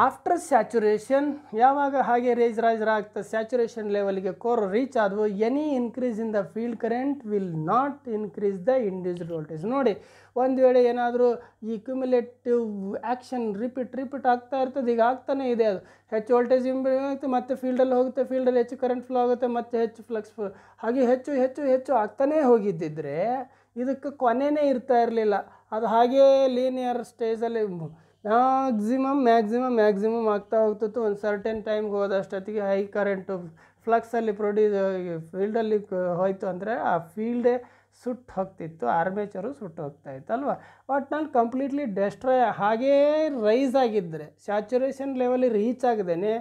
ಆಫ್ಟರ್ ಸ್ಯಾಚುರೇಷನ್ ಯಾವಾಗ ಹಾಗೆ ರೇಜ್ ರೈಸ್ ಆಗ್ತದೆ ಸ್ಯಾಚುರೇಷನ್ ಲೆವೆಲ್ಗೆ ಕೋರ್ ರೀಚ್ ಆದವು any increase in the field current will not increase the individual voltage ನೋಡಿ, ಒಂದು ವೇಳೆ ಏನಾದರೂ ಈ ಕ್ಯುಮುಲೇಟಿವ್ ಆ್ಯಕ್ಷನ್ ರಿಪೀಟ್ ರಿಪೀಟ್ ಆಗ್ತಾ ಇರ್ತದೆ, ಈಗ ಆಗ್ತಾನೇ ಇದೆ ಅದು. ಹೆಚ್ಚು ವೋಲ್ಟೇಜ್ ಆಗುತ್ತೆ, ಮತ್ತೆ ಫೀಲ್ಡಲ್ಲಿ ಹೋಗುತ್ತೆ ಫೀಲ್ಡಲ್ಲಿ ಹೆಚ್ಚು ಕರೆಂಟ್ ಫ್ಲೋ ಆಗುತ್ತೆ, ಮತ್ತೆ ಹೆಚ್ಚು ಫ್ಲಕ್ಸ್ ಹಾಗೆ ಹೆಚ್ಚು ಹೆಚ್ಚು ಹೆಚ್ಚು ಆಗ್ತಾನೇ ಹೋಗಿದ್ದಿದ್ರೆ ಇದಕ್ಕೆ ಕೊನೆಯೇ ಇರ್ತಾ ಇರಲಿಲ್ಲ. ಅದು ಹಾಗೇ ಲೀನಿಯರ್ ಸ್ಟೇಜಲ್ಲಿ ಮ್ಯಾಕ್ಸಿಮಮ್ ಮ್ಯಾಕ್ಸಿಮಮ್ ಮ್ಯಾಕ್ಸಿಮಮ್ ಆಗ್ತಾ ಹೋಗ್ತಿತ್ತು. ಒಂದು ಸರ್ಟೆನ್ ಟೈಮ್ಗೆ ಹೋದಷ್ಟೊತ್ತಿಗೆ ಹೈ ಕರೆಂಟು ಫ್ಲಕ್ಸಲ್ಲಿ ಪ್ರೊಡ್ಯೂಸ್ ಫೀಲ್ಡಲ್ಲಿ ಹೋಯಿತು ಅಂದರೆ ಆ ಫೀಲ್ಡೇ ಸುಟ್ಟು ಹೋಗ್ತಿತ್ತು. ಆರ್ಮೇಚರು ಸುಟ್ಟು ಹೋಗ್ತಾ ಇತ್ತು ಅಲ್ವಾ? ಒಟ್ನಲ್ಲಿ ಕಂಪ್ಲೀಟ್ಲಿ ಡೆಸ್ಟ್ರಾಯ್ ಹಾಗೇ ರೈಸ್ ಆಗಿದ್ದರೆ ಸ್ಯಾಚುರೇಷನ್ ಲೆವೆಲಿಗೆ ರೀಚ್ ಆಗದೇನೆ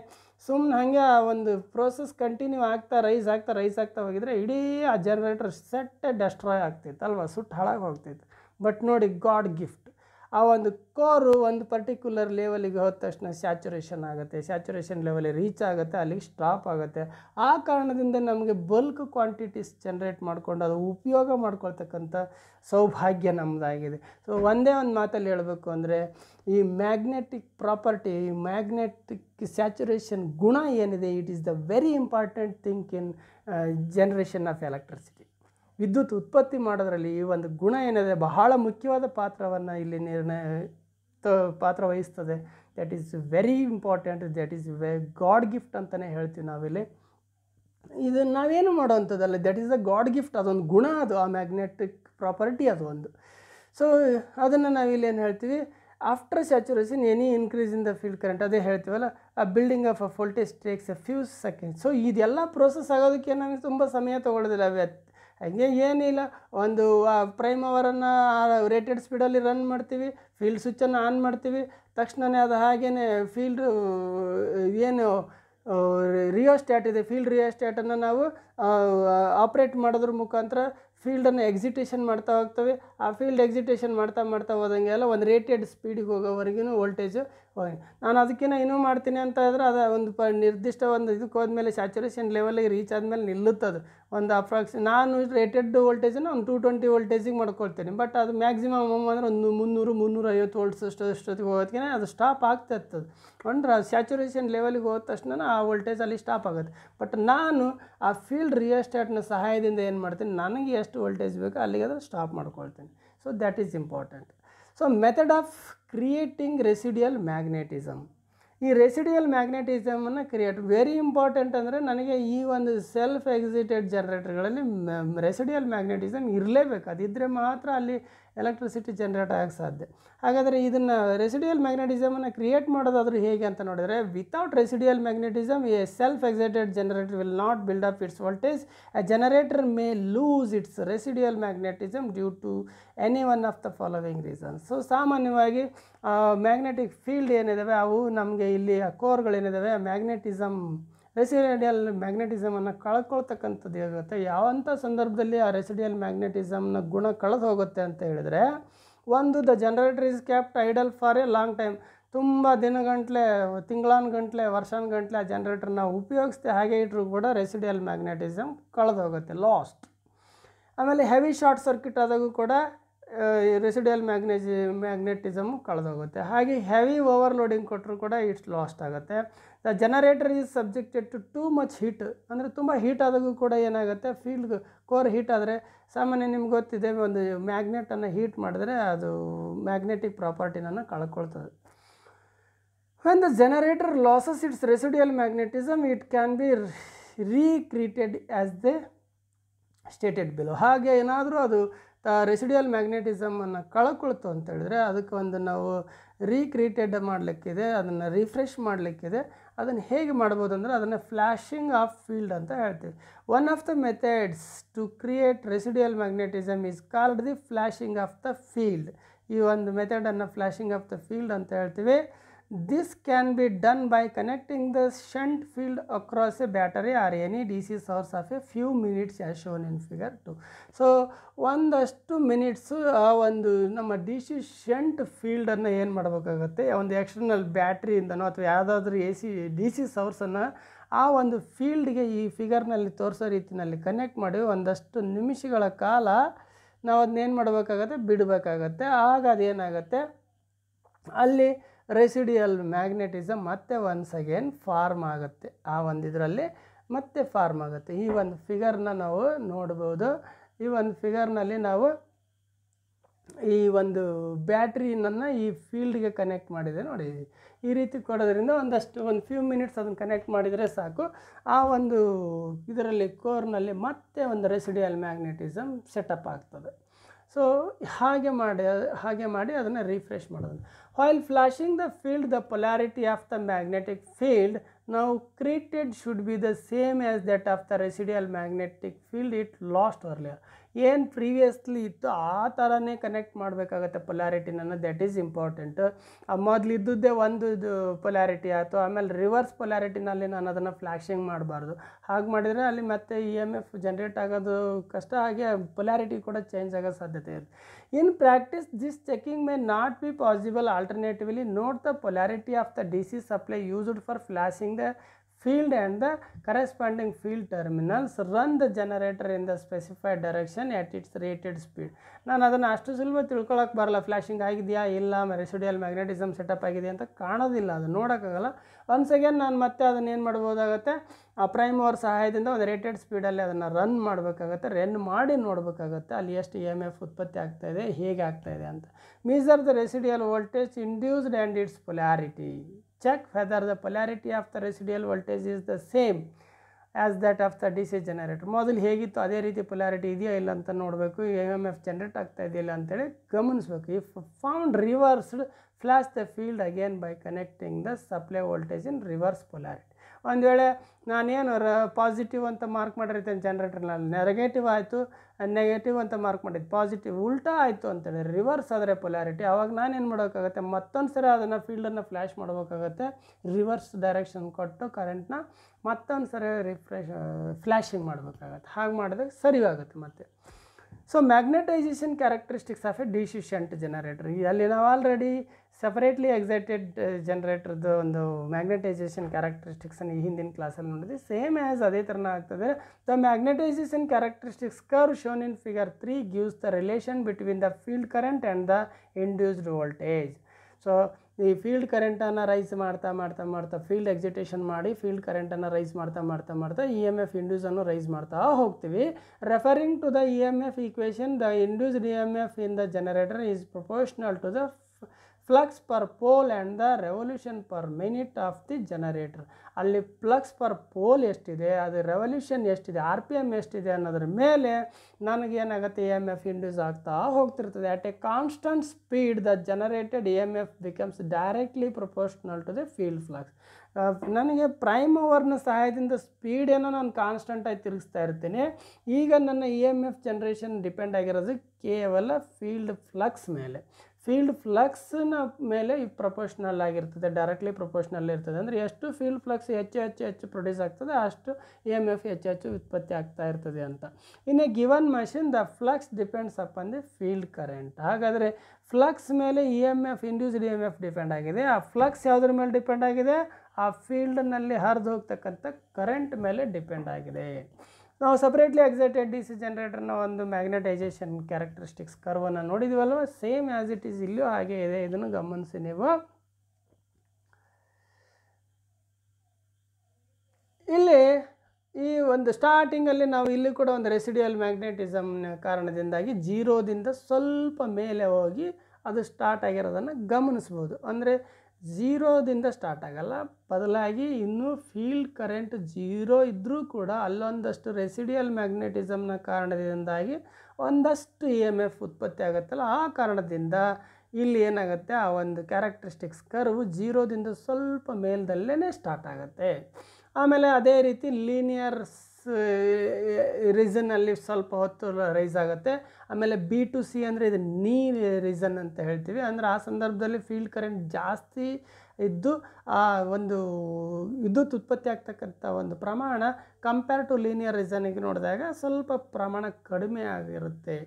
ಸುಮ್ಮನೆ ಹಾಗೆ ಆ ಒಂದು ಪ್ರೋಸೆಸ್ ಕಂಟಿನ್ಯೂ ಆಗ್ತಾ ರೈಸ್ ಆಗ್ತಾ ರೈಸ್ ಆಗ್ತಾ ಹೋಗಿದ್ರೆ ಇಡೀ ಆ ಜನ್ರೇಟರ್ ಸೆಟ್ಟೆ ಡೆಸ್ಟ್ರಾಯ್ ಆಗ್ತಿತ್ತು ಅಲ್ವಾ? ಸುಟ್ಟು ಹಾಳಾಗಿ ಹೋಗ್ತಿತ್ತು. ಬಟ್ ನೋಡಿ ಗಾಡ್ ಗಿಫ್ಟ್ ಆ ಒಂದು ಕೋರು ಒಂದು ಪರ್ಟಿಕ್ಯುಲರ್ ಲೆವೆಲಿಗೆ ಹೋದ ತಕ್ಷಣ ಸ್ಯಾಚುರೇಷನ್ ಆಗುತ್ತೆ. ಸ್ಯಾಚುರೇಷನ್ ಲೆವೆಲಿಗೆ ರೀಚ್ ಆಗುತ್ತೆ ಅಲ್ಲಿಗೆ ಸ್ಟಾಪ್ ಆಗುತ್ತೆ. ಆ ಕಾರಣದಿಂದ ನಮಗೆ ಬಲ್ಕ್ ಕ್ವಾಂಟಿಟೀಸ್ ಜನ್ರೇಟ್ ಮಾಡಿಕೊಂಡು ಅದು ಉಪಯೋಗ ಮಾಡ್ಕೊಳ್ತಕ್ಕಂಥ ಸೌಭಾಗ್ಯ ನಮ್ಮದಾಗಿದೆ ಸೊ ಒಂದೇ ಒಂದು ಮಾತಲ್ಲಿ ಹೇಳಬೇಕು ಅಂದರೆ, ಈ ಮ್ಯಾಗ್ನೆಟಿಕ್ ಪ್ರಾಪರ್ಟಿ ಈ ಮ್ಯಾಗ್ನೆಟಿಕ್ ಸ್ಯಾಚುರೇಷನ್ ಗುಣ ಏನಿದೆ it is the very important thing in generation of electricity ವಿದ್ಯುತ್ ಉತ್ಪತ್ತಿ ಮಾಡೋದ್ರಲ್ಲಿ ಈ ಒಂದು ಗುಣ ಏನಿದೆ, ಬಹಳ ಮುಖ್ಯವಾದ ಪಾತ್ರವನ್ನು ಇಲ್ಲಿ ನಿರ್ಣಯ ಪಾತ್ರ ವಹಿಸ್ತದೆ. That is very important that is the God gift ಅಂತಲೇ ಹೇಳ್ತೀವಿ ನಾವಿಲ್ಲಿ. ಇದು ನಾವೇನು ಮಾಡೋವಂಥದ್ದಲ್ಲ that is the God gift ಅದೊಂದು ಗುಣ, ಅದು ಆ ಮ್ಯಾಗ್ನೆಟಿಕ್ ಪ್ರಾಪರ್ಟಿ ಅದು ಒಂದು ಸೊ ಅದನ್ನು ನಾವಿಲ್ಲಿ ಏನು ಹೇಳ್ತೀವಿ after saturation any increase in the field current ಅದೇ ಹೇಳ್ತೀವಲ್ಲ, ಆ building of a voltage takes a few second so ಇದೆಲ್ಲ ಪ್ರೋಸೆಸ್ ಆಗೋದಕ್ಕೆ ನಮಗೆ ತುಂಬ ಸಮಯ ತೊಗೊಳ್ಳೋದಿಲ್ಲ ಹಾಗೆ ಏನಿಲ್ಲ. ಒಂದು ಪ್ರೈಮ್ ಅವರನ್ನು ರೇಟೆಡ್ ಸ್ಪೀಡಲ್ಲಿ ರನ್ ಮಾಡ್ತೀವಿ. ಫೀಲ್ಡ್ ಸ್ವಿಚ್ಚನ್ನು ಆನ್ ಮಾಡ್ತೀವಿ. ತಕ್ಷಣವೇ ಅದು ಹಾಗೇ ಫೀಲ್ಡ್ ಏನು ರಿಯೋ ರಿಯೋಸ್ಟ್ಯಾಟ್ ಇದೆ. ಫೀಲ್ಡ್ ರಿಯೋ ರಿಯೋಸ್ಟ್ಯಾಟನ್ನು ನಾವು ಆಪ್ರೇಟ್ ಮಾಡೋದ್ರ ಮುಖಾಂತರ ಫೀಲ್ಡನ್ನು ಎಕ್ಸಿಟೇಷನ್ ಮಾಡ್ತಾ ಹೋಗ್ತವೆ. ಆ ಫೀಲ್ಡ್ ಎಕ್ಸಿಟೇಷನ್ ಮಾಡ್ತಾ ಮಾಡ್ತಾ ಹೋದಂಗೆಲ್ಲ ಒಂದು ರೇಟೆಡ್ ಸ್ಪೀಡಿಗೆ ಹೋಗೋವರೆಗೂ ವೋಲ್ಟೇಜು ನಾನು ಅದಕ್ಕಿಂತ ಇನ್ನೂ ಮಾಡ್ತೀನಿ ಅಂತ ಇದ್ರೆ ಅದು ಒಂದು ಪ ನಿರ್ದಿಷ್ಟ ಒಂದು ಇದಕ್ಕೆ ಹೋದ್ಮೇಲೆ ಸ್ಯಾಚುರೇಷನ್ ಲೆವೆಲಿಗೆ ರೀಚ್ ಆದಮೇಲೆ ನಿಲ್ಲುತ್ತದು ಒಂದು ಅಪ್ರಾಕ್ಸಿ ನಾನು ರೇಟೆಡ್ ವೋಲ್ಟೇಜನ್ನು ಒಂದು ಟೂ ಟ್ವೆಂಟಿ ವೋಲ್ಟೇಜಿಗೆ ಮಾಡ್ಕೊಳ್ತೀನಿ. ಬಟ್ ಅದು ಮ್ಯಾಕ್ಸಿಮಮ್ ಅಂದರೆ ಒಂದು ಮುನ್ನೂರು, ಮುನ್ನೂರೈವತ್ತು ವೋಲ್ಟ್ಸ್ ಅಷ್ಟು ಅಷ್ಟೊತ್ತಿಗೆ ಹೋಗೋದಕ್ಕೆ ಅದು ಸ್ಟಾಪ್ ಆಗ್ತಾ ಇರ್ತದೆ. ಅಂದ್ರೆ ಸ್ಯಾಚುರೇಷನ್ ಲೆವೆಲಿಗೆ ಹೋದ ತಕ್ಷಣ ಆ ವೋಲ್ಟೇಜ್ ಅಲ್ಲಿ ಸ್ಟಾಪ್ ಆಗುತ್ತೆ. ಬಟ್ ನಾನು ಆ ಫೀಲ್ಡ್ ರಿಯಸ್ಟೇಟ್ನ ಸಹಾಯದಿಂದ ಏನು ಮಾಡ್ತೀನಿ, ನನಗೆ ಎಷ್ಟು ವೋಲ್ಟೇಜ್ ಬೇಕೋ ಅಲ್ಲಿಗೆ ಅದನ್ನು ಸ್ಟಾಪ್ ಮಾಡ್ಕೊಳ್ತೀನಿ. So that is important so method of creating residual magnetism ಈ ರೆಸಿಡಿಯಲ್ ಮ್ಯಾಗ್ನೆಟಿಸಮನ್ನು ಕ್ರಿಯೇಟ್ ವೆರಿ ಇಂಪಾರ್ಟೆಂಟ್ ಅಂದರೆ ನನಗೆ ಈ ಒಂದು ಸೆಲ್ಫ್ ಎಕ್ಸಿಟೆಡ್ ಜನ್ರೇಟರ್ಗಳಲ್ಲಿ ರೆಸಿಡಿಯಲ್ ಮ್ಯಾಗ್ನೆಟಿಸಮ್ ಇರಲೇಬೇಕು. ಅದಿದ್ದರೆ ಮಾತ್ರ ಅಲ್ಲಿ ಎಲೆಕ್ಟ್ರಿಸಿಟಿ ಜನ್ರೇಟ್ ಆಗಕ್ಕೆ ಸಾಧ್ಯ. ಹಾಗಾದರೆ ಇದನ್ನು ರೆಸಿಡಿಯಲ್ ಮ್ಯಾಗ್ನೆಟಿಸಮನ್ನು ಕ್ರಿಯೇಟ್ ಮಾಡೋದಾದರೂ ಹೇಗೆ ಅಂತ ನೋಡಿದರೆ without residual magnetism a self excited generator will not build up its voltage a generator may lose its residual magnetism due to any one of the following reasons so ಸಾಮಾನ್ಯವಾಗಿ magnetic field ಏನಿದಾವೆ, ಅವು ನಮಗೆ ಇಲ್ಲಿ ಕೋರ್ಗಳೇನಿದಾವೆ magnetism residual ಮ್ಯಾಗ್ನೆಟಿಸಮನ್ನು ಕಳ್ಕೊಳ್ತಕ್ಕಂಥದ್ದು ಹೇಗುತ್ತೆ ಯಾವಂಥ ಸಂದರ್ಭದಲ್ಲಿ ಆ residual ಮ್ಯಾಗ್ನೆಟಿಸಮ್ನ ಗುಣ ಕಳೆದು ಹೋಗುತ್ತೆ ಅಂತ ಹೇಳಿದರೆ, ಒಂದು, the generator is kept idle for a long time. ತುಂಬ ದಿನಗಂಟ್ಲೆ ತಿಂಗಳಾನುಗಂಟ್ಲೆ ವರ್ಷಾನುಗಂಟ್ಲೆ ಆ ಜನ್ರೇಟರ್ನ ಉಪಯೋಗಿಸ್ದೆ ಹಾಗೆ ಇಟ್ಟರು ಕೂಡ ರೆಸಿಡಿಯಲ್ ಮ್ಯಾಗ್ನೆಟಿಸಮ್ ಕಳೆದು ಹೋಗುತ್ತೆ ಲಾಸ್ಟ್ ಆಮೇಲೆ ಹೆವಿ ಶಾರ್ಟ್ ಸರ್ಕ್ಯೂಟ್ ಆದಾಗೂ ಕೂಡ ರೆಸಿಡಿಯಲ್ ಮ್ಯಾಗ್ನೆಜಿ, ಮ್ಯಾಗ್ನೆಟಿಸಮ್ ಕಳೆದೋಗುತ್ತೆ ಹಾಗೆ ಹೆವಿ ಓವರ್ಲೋಡಿಂಗ್ ಕೊಟ್ಟರು ಕೂಡ ಇಟ್ಸ್ ಲಾಸ್ಟ್ ಆಗುತ್ತೆ. The generator is subjected to too much heat ಅಂದರೆ ತುಂಬ ಹೀಟ್ ಆದಾಗೂ ಕೂಡ ಏನಾಗುತ್ತೆ? ಫೀಲ್ಡ್ ಕೋರ್ ಹೀಟ್ ಆದರೆ ಸಾಮಾನ್ಯ ನಿಮ್ಗೆ ಗೊತ್ತಿದೆ, ಒಂದು ಮ್ಯಾಗ್ನೆಟನ್ನು ಹೀಟ್ ಮಾಡಿದ್ರೆ ಅದು ಮ್ಯಾಗ್ನೆಟಿಕ್ ಪ್ರಾಪರ್ಟಿನನ್ನು ಕಳ್ಕೊಳ್ತದೆ. When the generator loses its residual magnetism it can be recreated as the stated below ಹಾಗೆ ಏನಾದರೂ ಅದು ರೆಸಿಡಿಯಲ್ ಮ್ಯಾಗ್ನೆಟಿಸಮನ್ನು ಕಳ್ಕೊಳ್ತು ಅಂತ ಹೇಳಿದ್ರೆ, ಅದಕ್ಕೆ ಒಂದು ನಾವು ರೀಕ್ರಿಯೇಟೆಡ್ ಮಾಡಲಿಕ್ಕಿದೆ, ಅದನ್ನು ರಿಫ್ರೆಶ್ ಮಾಡಲಿಕ್ಕಿದೆ. ಅದನ್ನು ಹೇಗೆ ಮಾಡ್ಬೋದು ಅಂದರೆ ಅದನ್ನು ಫ್ಲ್ಯಾಶಿಂಗ್ ಆಫ್ ಫೀಲ್ಡ್ ಅಂತ ಹೇಳ್ತೀವಿ. One of the methods to create residual magnetism is called the flashing of the field ಈ ಒಂದು ಮೆಥಡನ್ನು ಫ್ಲ್ಯಾಶಿಂಗ್ ಆಫ್ ದ ಫೀಲ್ಡ್ ಅಂತ ಹೇಳ್ತೀವಿ. Can be done by connecting the shunt field across a battery or any D C source of a few minutes as shown in figure two so ಒಂದಷ್ಟು minutes ಆ ಒಂದು ನಮ್ಮ D C shunt ಫೀಲ್ಡನ್ನು ಏನು ಮಾಡಬೇಕಾಗತ್ತೆ? ಒಂದು external ಬ್ಯಾಟ್ರಿಯಿಂದನೋ ಅಥವಾ ಯಾವುದಾದ್ರೂ ಎ ಸಿ ಡಿ ಸಿ ಸೋರ್ಸನ್ನು ಆ ಒಂದು ಫೀಲ್ಡ್ಗೆ ಈ ಫಿಗರ್ನಲ್ಲಿ ತೋರಿಸೋ ರೀತಿಯಲ್ಲಿ ಕನೆಕ್ಟ್ ಮಾಡಿ ಒಂದಷ್ಟು ನಿಮಿಷಗಳ ಕಾಲ ನಾವು ಅದನ್ನೇನು ಮಾಡಬೇಕಾಗತ್ತೆ? ಬಿಡಬೇಕಾಗತ್ತೆ. ಆಗ ಅದೇನಾಗುತ್ತೆ? ಅಲ್ಲಿ ರೆಸಿಡಿಯಲ್ ಮ್ಯಾಗ್ನೆಟಿಸಮ್ ಮತ್ತೆ ಒನ್ಸ್ ಅಗೇನ್ ಫಾರ್ಮ್ ಆಗುತ್ತೆ. ಆ ಒಂದು ಇದರಲ್ಲಿ ಮತ್ತೆ ಫಾರ್ಮ್ ಆಗುತ್ತೆ. ಈ ಒಂದು ಫಿಗರ್ನ ನಾವು ನೋಡ್ಬೋದು. ಈ ಒಂದು ಫಿಗರ್ನಲ್ಲಿ ನಾವು ಈ ಒಂದು ಬ್ಯಾಟ್ರಿನನ್ನು ಈ ಫೀಲ್ಡ್ಗೆ ಕನೆಕ್ಟ್ ಮಾಡಿದೆ ನೋಡಿ. ಈ ರೀತಿ ಕೊಡೋದ್ರಿಂದ ಒಂದಷ್ಟು ಒಂದು ಫ್ಯೂ ಮಿನಿಟ್ಸ್ ಅದನ್ನು ಕನೆಕ್ಟ್ ಮಾಡಿದರೆ ಸಾಕು. ಆ ಒಂದು ಇದರಲ್ಲಿ ಕೋರ್ನಲ್ಲಿ ಮತ್ತೆ ಒಂದು ರೆಸಿಡಿಯಲ್ ಮ್ಯಾಗ್ನೆಟಿಸಮ್ ಸೆಟಪ್ ಆಗ್ತದೆ. ಸೊ ಹಾಗೆ ಮಾಡಿ ಹಾಗೆ ಮಾಡಿ ಅದನ್ನು ರಿಫ್ರೆಶ್ ಮಾಡೋದು while flashing the field the polarity of the magnetic field now created should be the same as that of the residual magnetic field it lost earlier ಏನು previously ಇತ್ತು, ಆ ಥರನೇ ಕನೆಕ್ಟ್ ಮಾಡಬೇಕಾಗತ್ತೆ ಪೊಲಾರಿಟಿನ ದಟ್ ಈಸ್ ಇಂಪಾರ್ಟೆಂಟ್ ಮೊದಲು ಇದ್ದದ್ದೇ ಒಂದು ಇದು polarity ಆಯಿತು. ಆಮೇಲೆ ರಿವರ್ಸ್ ಪೊಲಾರಿಟಿನಲ್ಲಿ ನಾನು ಅದನ್ನು ಫ್ಲ್ಯಾಶಿಂಗ್ ಮಾಡಬಾರ್ದು. ಹಾಗೆ ಮಾಡಿದರೆ ಅಲ್ಲಿ ಮತ್ತೆ ಇ ಎಂ ಎಫ್ ಜನ್ರೇಟ್ ಆಗೋದು ಕಷ್ಟ. ಹಾಗೆ ಪೊಲಾರಿಟಿ ಕೂಡ ಚೇಂಜ್ ಆಗೋ ಸಾಧ್ಯತೆ ಇದೆ in practice this checking may not be possible alternatively note the polarity of the D C supply used for flashing the field and the corresponding field terminals run the generator in the specified direction at its rated speed. ನಾನು ಅದನ್ನು ಅಷ್ಟು ಸುಲಭ ತಿಳ್ಕೊಳಕ್ಕೆ ಬರಲ್ಲ. Flashing ಆಗಿದೆಯಾ? ಇಲ್ಲ. Residual magnetism setup ಆಗಿದೆ ಅಂತ ಕಾಣೋದಿಲ್ಲ. ಅದು ನೋಡೋಕ್ಕಾಗಲ್ಲ. ಒನ್ಸ್ ಅಗೇನ್ ನಾನು ಮತ್ತೆ ಅದನ್ನು ಏನು ಮಾಡ್ಬೋದಾಗತ್ತೆ? ಆ ಪ್ರೈಮ್ ಅವರ್ ಸಹಾಯದಿಂದ ಒಂದು ರೇಟೆಡ್ ಸ್ಪೀಡಲ್ಲಿ ಅದನ್ನು ರನ್ ಮಾಡಬೇಕಾಗತ್ತೆ. ರನ್ ಮಾಡಿ ನೋಡಬೇಕಾಗತ್ತೆ. ಅಲ್ಲಿ ಎಷ್ಟು ಇ ಎಂ ಎಫ್ ಉತ್ಪತ್ತಿ ಆಗ್ತಾಯಿದೆ ಹೇಗೆ ಆಗ್ತಾಯಿದೆ ಅಂತ. Measure the residual voltage induced and its polarity check whether the polarity of the residual voltage is the same as that of the D C generator ಮೊದಲು ಹೇಗಿತ್ತು? ಅದೇ ರೀತಿ ಪೊಲಾರಿಟಿ ಇದೆಯಾ ಇಲ್ಲ ಅಂತ ನೋಡಬೇಕು. ಎಂ ಎಂ ಎಫ್ ಜನರೇಟ್ ಆಗ್ತಾ ಇದೆಯಲ್ಲ ಅಂತೇಳಿ ಗಮನಿಸಬೇಕು. If found reversed flash the field again by connecting the supply voltage in reverse polarity ಒಂದು ವೇಳೆ ನಾನೇನು ರ ಪಾಸಿಟಿವ್ ಅಂತ ಮಾರ್ಕ್ ಮಾಡಿರ್ತೇನೆ ಜನರೇಟರ್ನಲ್ಲಿ ನೆಗೆಟಿವ್ ಆಯಿತು ನೆಗೆಟಿವ್ ಅಂತ ಮಾರ್ಕ್ ಮಾಡಿದ್ದು. ಪಾಸಿಟಿವ್ ಉಲ್ಟಾ ಆಯಿತು ಅಂತೇಳಿ. ರಿವರ್ಸ್ ಆದರೆ ಪೊಲ್ಯಾರಿಟಿ ಆವಾಗ ನಾನೇನು ಮಾಡೋಕ್ಕಾಗತ್ತೆ ಮತ್ತೊಂದು ಸರಿ ಅದನ್ನು ಫೀಲ್ಡನ್ನು ಫ್ಲ್ಯಾಶ್ ಮಾಡ್ಬೇಕಾಗತ್ತೆ. ರಿವರ್ಸ್ ಡೈರೆಕ್ಷನ್ ಕೊಟ್ಟು ಕರೆಂಟ್ನ ಮತ್ತೊಂದು ಸರಿ ರಿಫ್ರೆಶ್ ಫ್ಲ್ಯಾಶಿಂಗ್ ಮಾಡಬೇಕಾಗತ್ತೆ. ಹಾಗೆ ಮಾಡಿದಾಗ ಸರಿ ಆಗುತ್ತೆ ಮತ್ತೆ. So magnetization characteristics of a D C shunt generator ಅಲ್ಲಿ ನಾವು ಆಲ್ರೆಡಿ ಸಪ್ರೇಟ್ಲಿ ಎಕ್ಸೈಟೆಡ್ ಜನ್ರೇಟ್ರದ್ದು ಒಂದು ಮ್ಯಾಗ್ನೆಟೈಸೇಷನ್ ಕ್ಯಾರೆಕ್ಟರಿಸ್ಟಿಕ್ಸನ್ನು ಈ ಹಿಂದಿನ ಕ್ಲಾಸಲ್ಲಿ ನೋಡಿದ್ವಿ. ಸೇಮ್ ಆ್ಯಸ್ ಅದೇ ಥರನ ಆಗ್ತದೆ. The magnetisation characteristics curve shown in figure three gives the relation between the field current and the induced voltage so ಈ ಫೀಲ್ಡ್ ಕರೆಂಟನ್ನು ರೈಸ್ ಮಾಡ್ತಾ ಮಾಡ್ತಾ ಮಾಡ್ತಾ ಫೀಲ್ಡ್ ಎಕ್ಸಿಟೇಷನ್ ಮಾಡಿ ಫೀಲ್ಡ್ ಕರೆಂಟನ್ನು ರೈಸ್ ಮಾಡ್ತಾ ಮಾಡ್ತಾ ಮಾಡ್ತಾ ಇ ಎಂ ಎಫ್ ಇಂಡ್ಯೂಸನ್ನು ರೈಸ್ ಮಾಡ್ತಾ ಹೋಗ್ತೀವಿ. Referring to the E M F equation the induced E M F in the generator is proportional to the flux per pole and the revolution per minute of the generator. ಅಲ್ಲಿ flux per pole ಎಷ್ಟಿದೆ, ಅದು revolution ಎಷ್ಟಿದೆ, R P M ಎಷ್ಟಿದೆ ಅನ್ನೋದ್ರ ಮೇಲೆ ನನಗೇನಾಗುತ್ತೆ E M F induce ಆಗ್ತಾ ಹೋಗ್ತಿರ್ತದೆ. At a constant speed the generated E M F becomes directly proportional to the field flux ನನಗೆ ಪ್ರೈಮ್ ಓವರ್ನ ಸಹಾಯದಿಂದ ಸ್ಪೀಡ್ ಏನೋ ನಾನು ಕಾನ್ಸ್ಟಂಟಾಗಿ ತಿರುಗಿಸ್ತಾ ಇರ್ತೀನಿ. ಈಗ ನನ್ನ E M F generation depend ಆಗಿರೋದು ಕೇವಲ ಫೀಲ್ಡ್ ಫ್ಲಕ್ಸ್ ಮೇಲೆ. ಫೀಲ್ಡ್ ಫ್ಲಕ್ಸ್ನ ಮೇಲೆ ಈ ಪ್ರೊಪೋರ್ಷ್ನಲ್ ಆಗಿರ್ತದೆ ಡೈರೆಕ್ಟ್ಲಿ ಪ್ರೊಪೋರ್ಷ್ನಲ್ ಇರ್ತದೆ. ಅಂದರೆ ಎಷ್ಟು ಫೀಲ್ಡ್ ಫ್ಲಕ್ಸ್ ಹೆಚ್ಚು ಹೆಚ್ಚು ಹೆಚ್ಚು ಪ್ರೊಡ್ಯೂಸ್ ಆಗ್ತದೆ, ಅಷ್ಟು ಇ ಎಂ ಎಫ್ ಹೆಚ್ಚು ಹೆಚ್ಚು ಉತ್ಪತ್ತಿ ಆಗ್ತಾ ಇರ್ತದೆ ಅಂತ. ಇನ್ನು given machine the flux depends upon the field current ಹಾಗಾದರೆ ಫ್ಲಕ್ಸ್ ಮೇಲೆ E M F induced E M F depend ಆಗಿದೆ. ಆ ಫ್ಲಕ್ಸ್ ಯಾವುದ್ರ ಮೇಲೆ ಡಿಪೆಂಡ್ ಆಗಿದೆ? ಆ ಫೀಲ್ಡ್ನಲ್ಲಿ ಹರಿದು ಹೋಗ್ತಕ್ಕಂಥ ಕರೆಂಟ್ ಮೇಲೆ ಡಿಪೆಂಡ್ ಆಗಿದೆ. ನಾವು ಸಪ್ರೇಟ್ಲಿ ಎಕ್ಸೈಟೆಡ್ ಡಿ ಸಿ ಜನರೇಟರ್ನ ಒಂದು ಮ್ಯಾಗ್ನೆಟೈಸೇಷನ್ ಕ್ಯಾರೆಕ್ಟರಿಸ್ಟಿಕ್ಸ್ ಕರ್ವನ್ನು ನೋಡಿದ್ವಲ್ವ? ಸೇಮ್ ಆ್ಯಸ್ ಇಟ್ ಈಸ್ ಇಲ್ಲೂ ಹಾಗೆ ಇದೆ. ಇದನ್ನು ಗಮನಿಸಿ ನೀವು. ಇಲ್ಲಿ ಈ ಒಂದು ಸ್ಟಾರ್ಟಿಂಗಲ್ಲಿ ನಾವು ಇಲ್ಲಿ ಕೂಡ ಒಂದು ರೆಸಿಡಿಯಲ್ ಮ್ಯಾಗ್ನೆಟಿಸಮ್ನ ಕಾರಣದಿಂದಾಗಿ ಜೀರೋದಿಂದ ಸ್ವಲ್ಪ ಮೇಲೆ ಹೋಗಿ ಅದು ಸ್ಟಾರ್ಟ್ ಆಗಿರೋದನ್ನು ಗಮನಿಸ್ಬೋದು. ಅಂದರೆ ಝೀರೋದಿಂದ ಸ್ಟಾರ್ಟ್ ಆಗಲ್ಲ. ಬದಲಾಗಿ ಇನ್ನೂ ಫೀಲ್ಡ್ ಕರೆಂಟ್ ಝೀರೋ ಇದ್ದರೂ ಕೂಡ ಅಲ್ಲೊಂದಷ್ಟು ರೆಸಿಡಿಯಲ್ ಮ್ಯಾಗ್ನೆಟಿಸಮ್ನ ಕಾರಣದಿಂದಾಗಿ ಒಂದಷ್ಟು ಇ ಎಂ ಎಫ್ ಉತ್ಪತ್ತಿ ಆಗುತ್ತಲ್ಲ. ಆ ಕಾರಣದಿಂದ ಇಲ್ಲಿ ಏನಾಗುತ್ತೆ? ಆ ಒಂದು ಕ್ಯಾರೆಕ್ಟರಿಸ್ಟಿಕ್ಸ್ ಕರ್ವ್ ಝೀರೋದಿಂದ ಸ್ವಲ್ಪ ಮೇಲ್ದಲ್ಲೇ ಸ್ಟಾರ್ಟ್ ಆಗುತ್ತೆ. ಆಮೇಲೆ ಅದೇ ರೀತಿ ಲೀನಿಯರ್ ರೀಸನ್ನಲ್ಲಿ ಸ್ವಲ್ಪ ಹೊತ್ತು ರೈಸ್ ಆಗುತ್ತೆ. ಆಮೇಲೆ ಬಿ ಟು ಸಿ ಅಂದರೆ ಇದು ನೀ ರೀಸನ್ ಅಂತ ಹೇಳ್ತೀವಿ. ಅಂದರೆ ಆ ಸಂದರ್ಭದಲ್ಲಿ ಫೀಲ್ಡ್ ಕರೆಂಟ್ ಜಾಸ್ತಿ ಇದ್ದು, ಆ ಒಂದು ವಿದ್ಯುತ್ ಉತ್ಪತ್ತಿ ಆಗ್ತಕ್ಕಂಥ ಒಂದು ಪ್ರಮಾಣ ಕಂಪೇರ್ ಟು ಲೀನಿಯರ್ ರೀಸನಿಗೆ ನೋಡಿದಾಗ ಸ್ವಲ್ಪ ಪ್ರಮಾಣ ಕಡಿಮೆ ಆಗಿರುತ್ತೆ.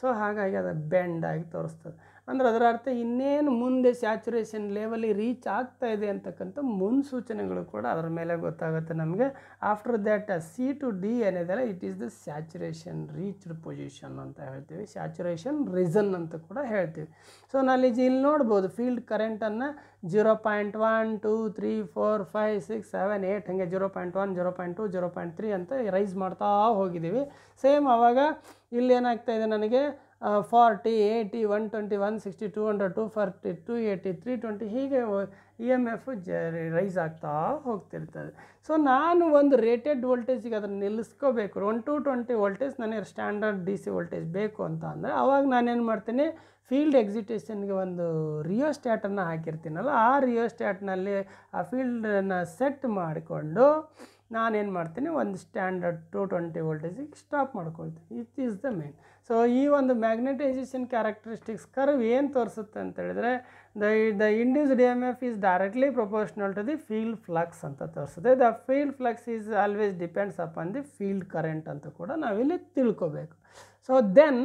ಸೊ ಹಾಗಾಗಿ ಅದು ಬೆಂಡ್ ಆಗಿ ತೋರಿಸ್ತದೆ. ಅಂದರೆ ಅದರ ಅರ್ಥ ಇನ್ನೇನು ಮುಂದೆ ಸ್ಯಾಚುರೇಷನ್ ಲೆವೆಲಿಗೆ ರೀಚ್ ಆಗ್ತಾ ಇದೆ ಅಂತಕ್ಕಂಥ ಮುನ್ಸೂಚನೆಗಳು ಕೂಡ ಅದರ ಮೇಲೆ ಗೊತ್ತಾಗುತ್ತೆ ನಮಗೆ. After that C to D ಏನಿದೆಲ್ಲ it is the saturation reached position ಅಂತ ಹೇಳ್ತೀವಿ. ಸ್ಯಾಚುರೇಷನ್ ರೀಸನ್ ಅಂತ ಕೂಡ ಹೇಳ್ತೀವಿ. ಸೊ ನಲ್ಲಿ ಇಲ್ಲಿ ನೋಡ್ಬೋದು field ಕರೆಂಟನ್ನು zero point one two three four five six seven eight ಹಾಗೆ zero point one zero point two zero point three ಅಂತ ರೈಸ್ ಮಾಡ್ತಾ ಹೋಗಿದ್ದೀವಿ. ಸೇಮ್ ಆವಾಗ ಇಲ್ಲಿ ಏನಾಗ್ತಾ ಇದೆ ನನಗೆ? Forty eighty one twenty one sixty two hundred two forty two eighty three twenty ಹೀಗೆ ಇ ಎಂ ಎಫ್ ಜ ರೈಸ್ ಆಗ್ತಾ ಹೋಗ್ತಿರ್ತದೆ. ಸೊ ನಾನು ಒಂದು ರೇಟೆಡ್ ವೋಲ್ಟೇಜಿಗೆ ಅದನ್ನು ನಿಲ್ಲಿಸ್ಕೋಬೇಕು. ಒನ್ ಟು ಟ್ವೆಂಟಿ ವೋಲ್ಟೇಜ್ ನನಗೆ ಸ್ಟ್ಯಾಂಡರ್ಡ್ ಡಿ ಸಿ ವೋಲ್ಟೇಜ್ ಬೇಕು ಅಂತ ಅಂದರೆ, ಅವಾಗ ನಾನೇನು ಮಾಡ್ತೀನಿ? ಫೀಲ್ಡ್ ಎಕ್ಸಿಟೇಷನ್ಗೆ ಒಂದು ರಿಯೋಸ್ಟ್ಯಾಟನ್ನು ಹಾಕಿರ್ತೀನಲ್ಲ, ಆ ರಿಯೋಸ್ಟ್ಯಾಟ್ನಲ್ಲಿ ಆ ಫೀಲ್ಡನ್ನು ಸೆಟ್ ಮಾಡಿಕೊಂಡು ನಾನೇನು ಮಾಡ್ತೀನಿ, ಒಂದು ಸ್ಟ್ಯಾಂಡರ್ಡ್ ಟು ಟ್ವೆಂಟಿ ವೋಲ್ಟೇಜಿಗೆ ಸ್ಟಾಪ್ ಮಾಡ್ಕೊಳ್ತೀನಿ. It is the main so ಈ ಒಂದು ಮ್ಯಾಗ್ನೆಟೈಸೇಷನ್ ಕ್ಯಾರೆಕ್ಟರಿಸ್ಟಿಕ್ಸ್ ಕರ್ವ್ ಏನು ತೋರಿಸುತ್ತೆ ಅಂತ ಹೇಳಿದ್ರೆ the the induced M F is directly proportional to the field flux ಅಂತ ತೋರಿಸುತ್ತೆ. The field flux is always depends upon the field current ಅಂತ ಕೂಡ ನಾವಿಲ್ಲಿ ತಿಳ್ಕೊಬೇಕು. So then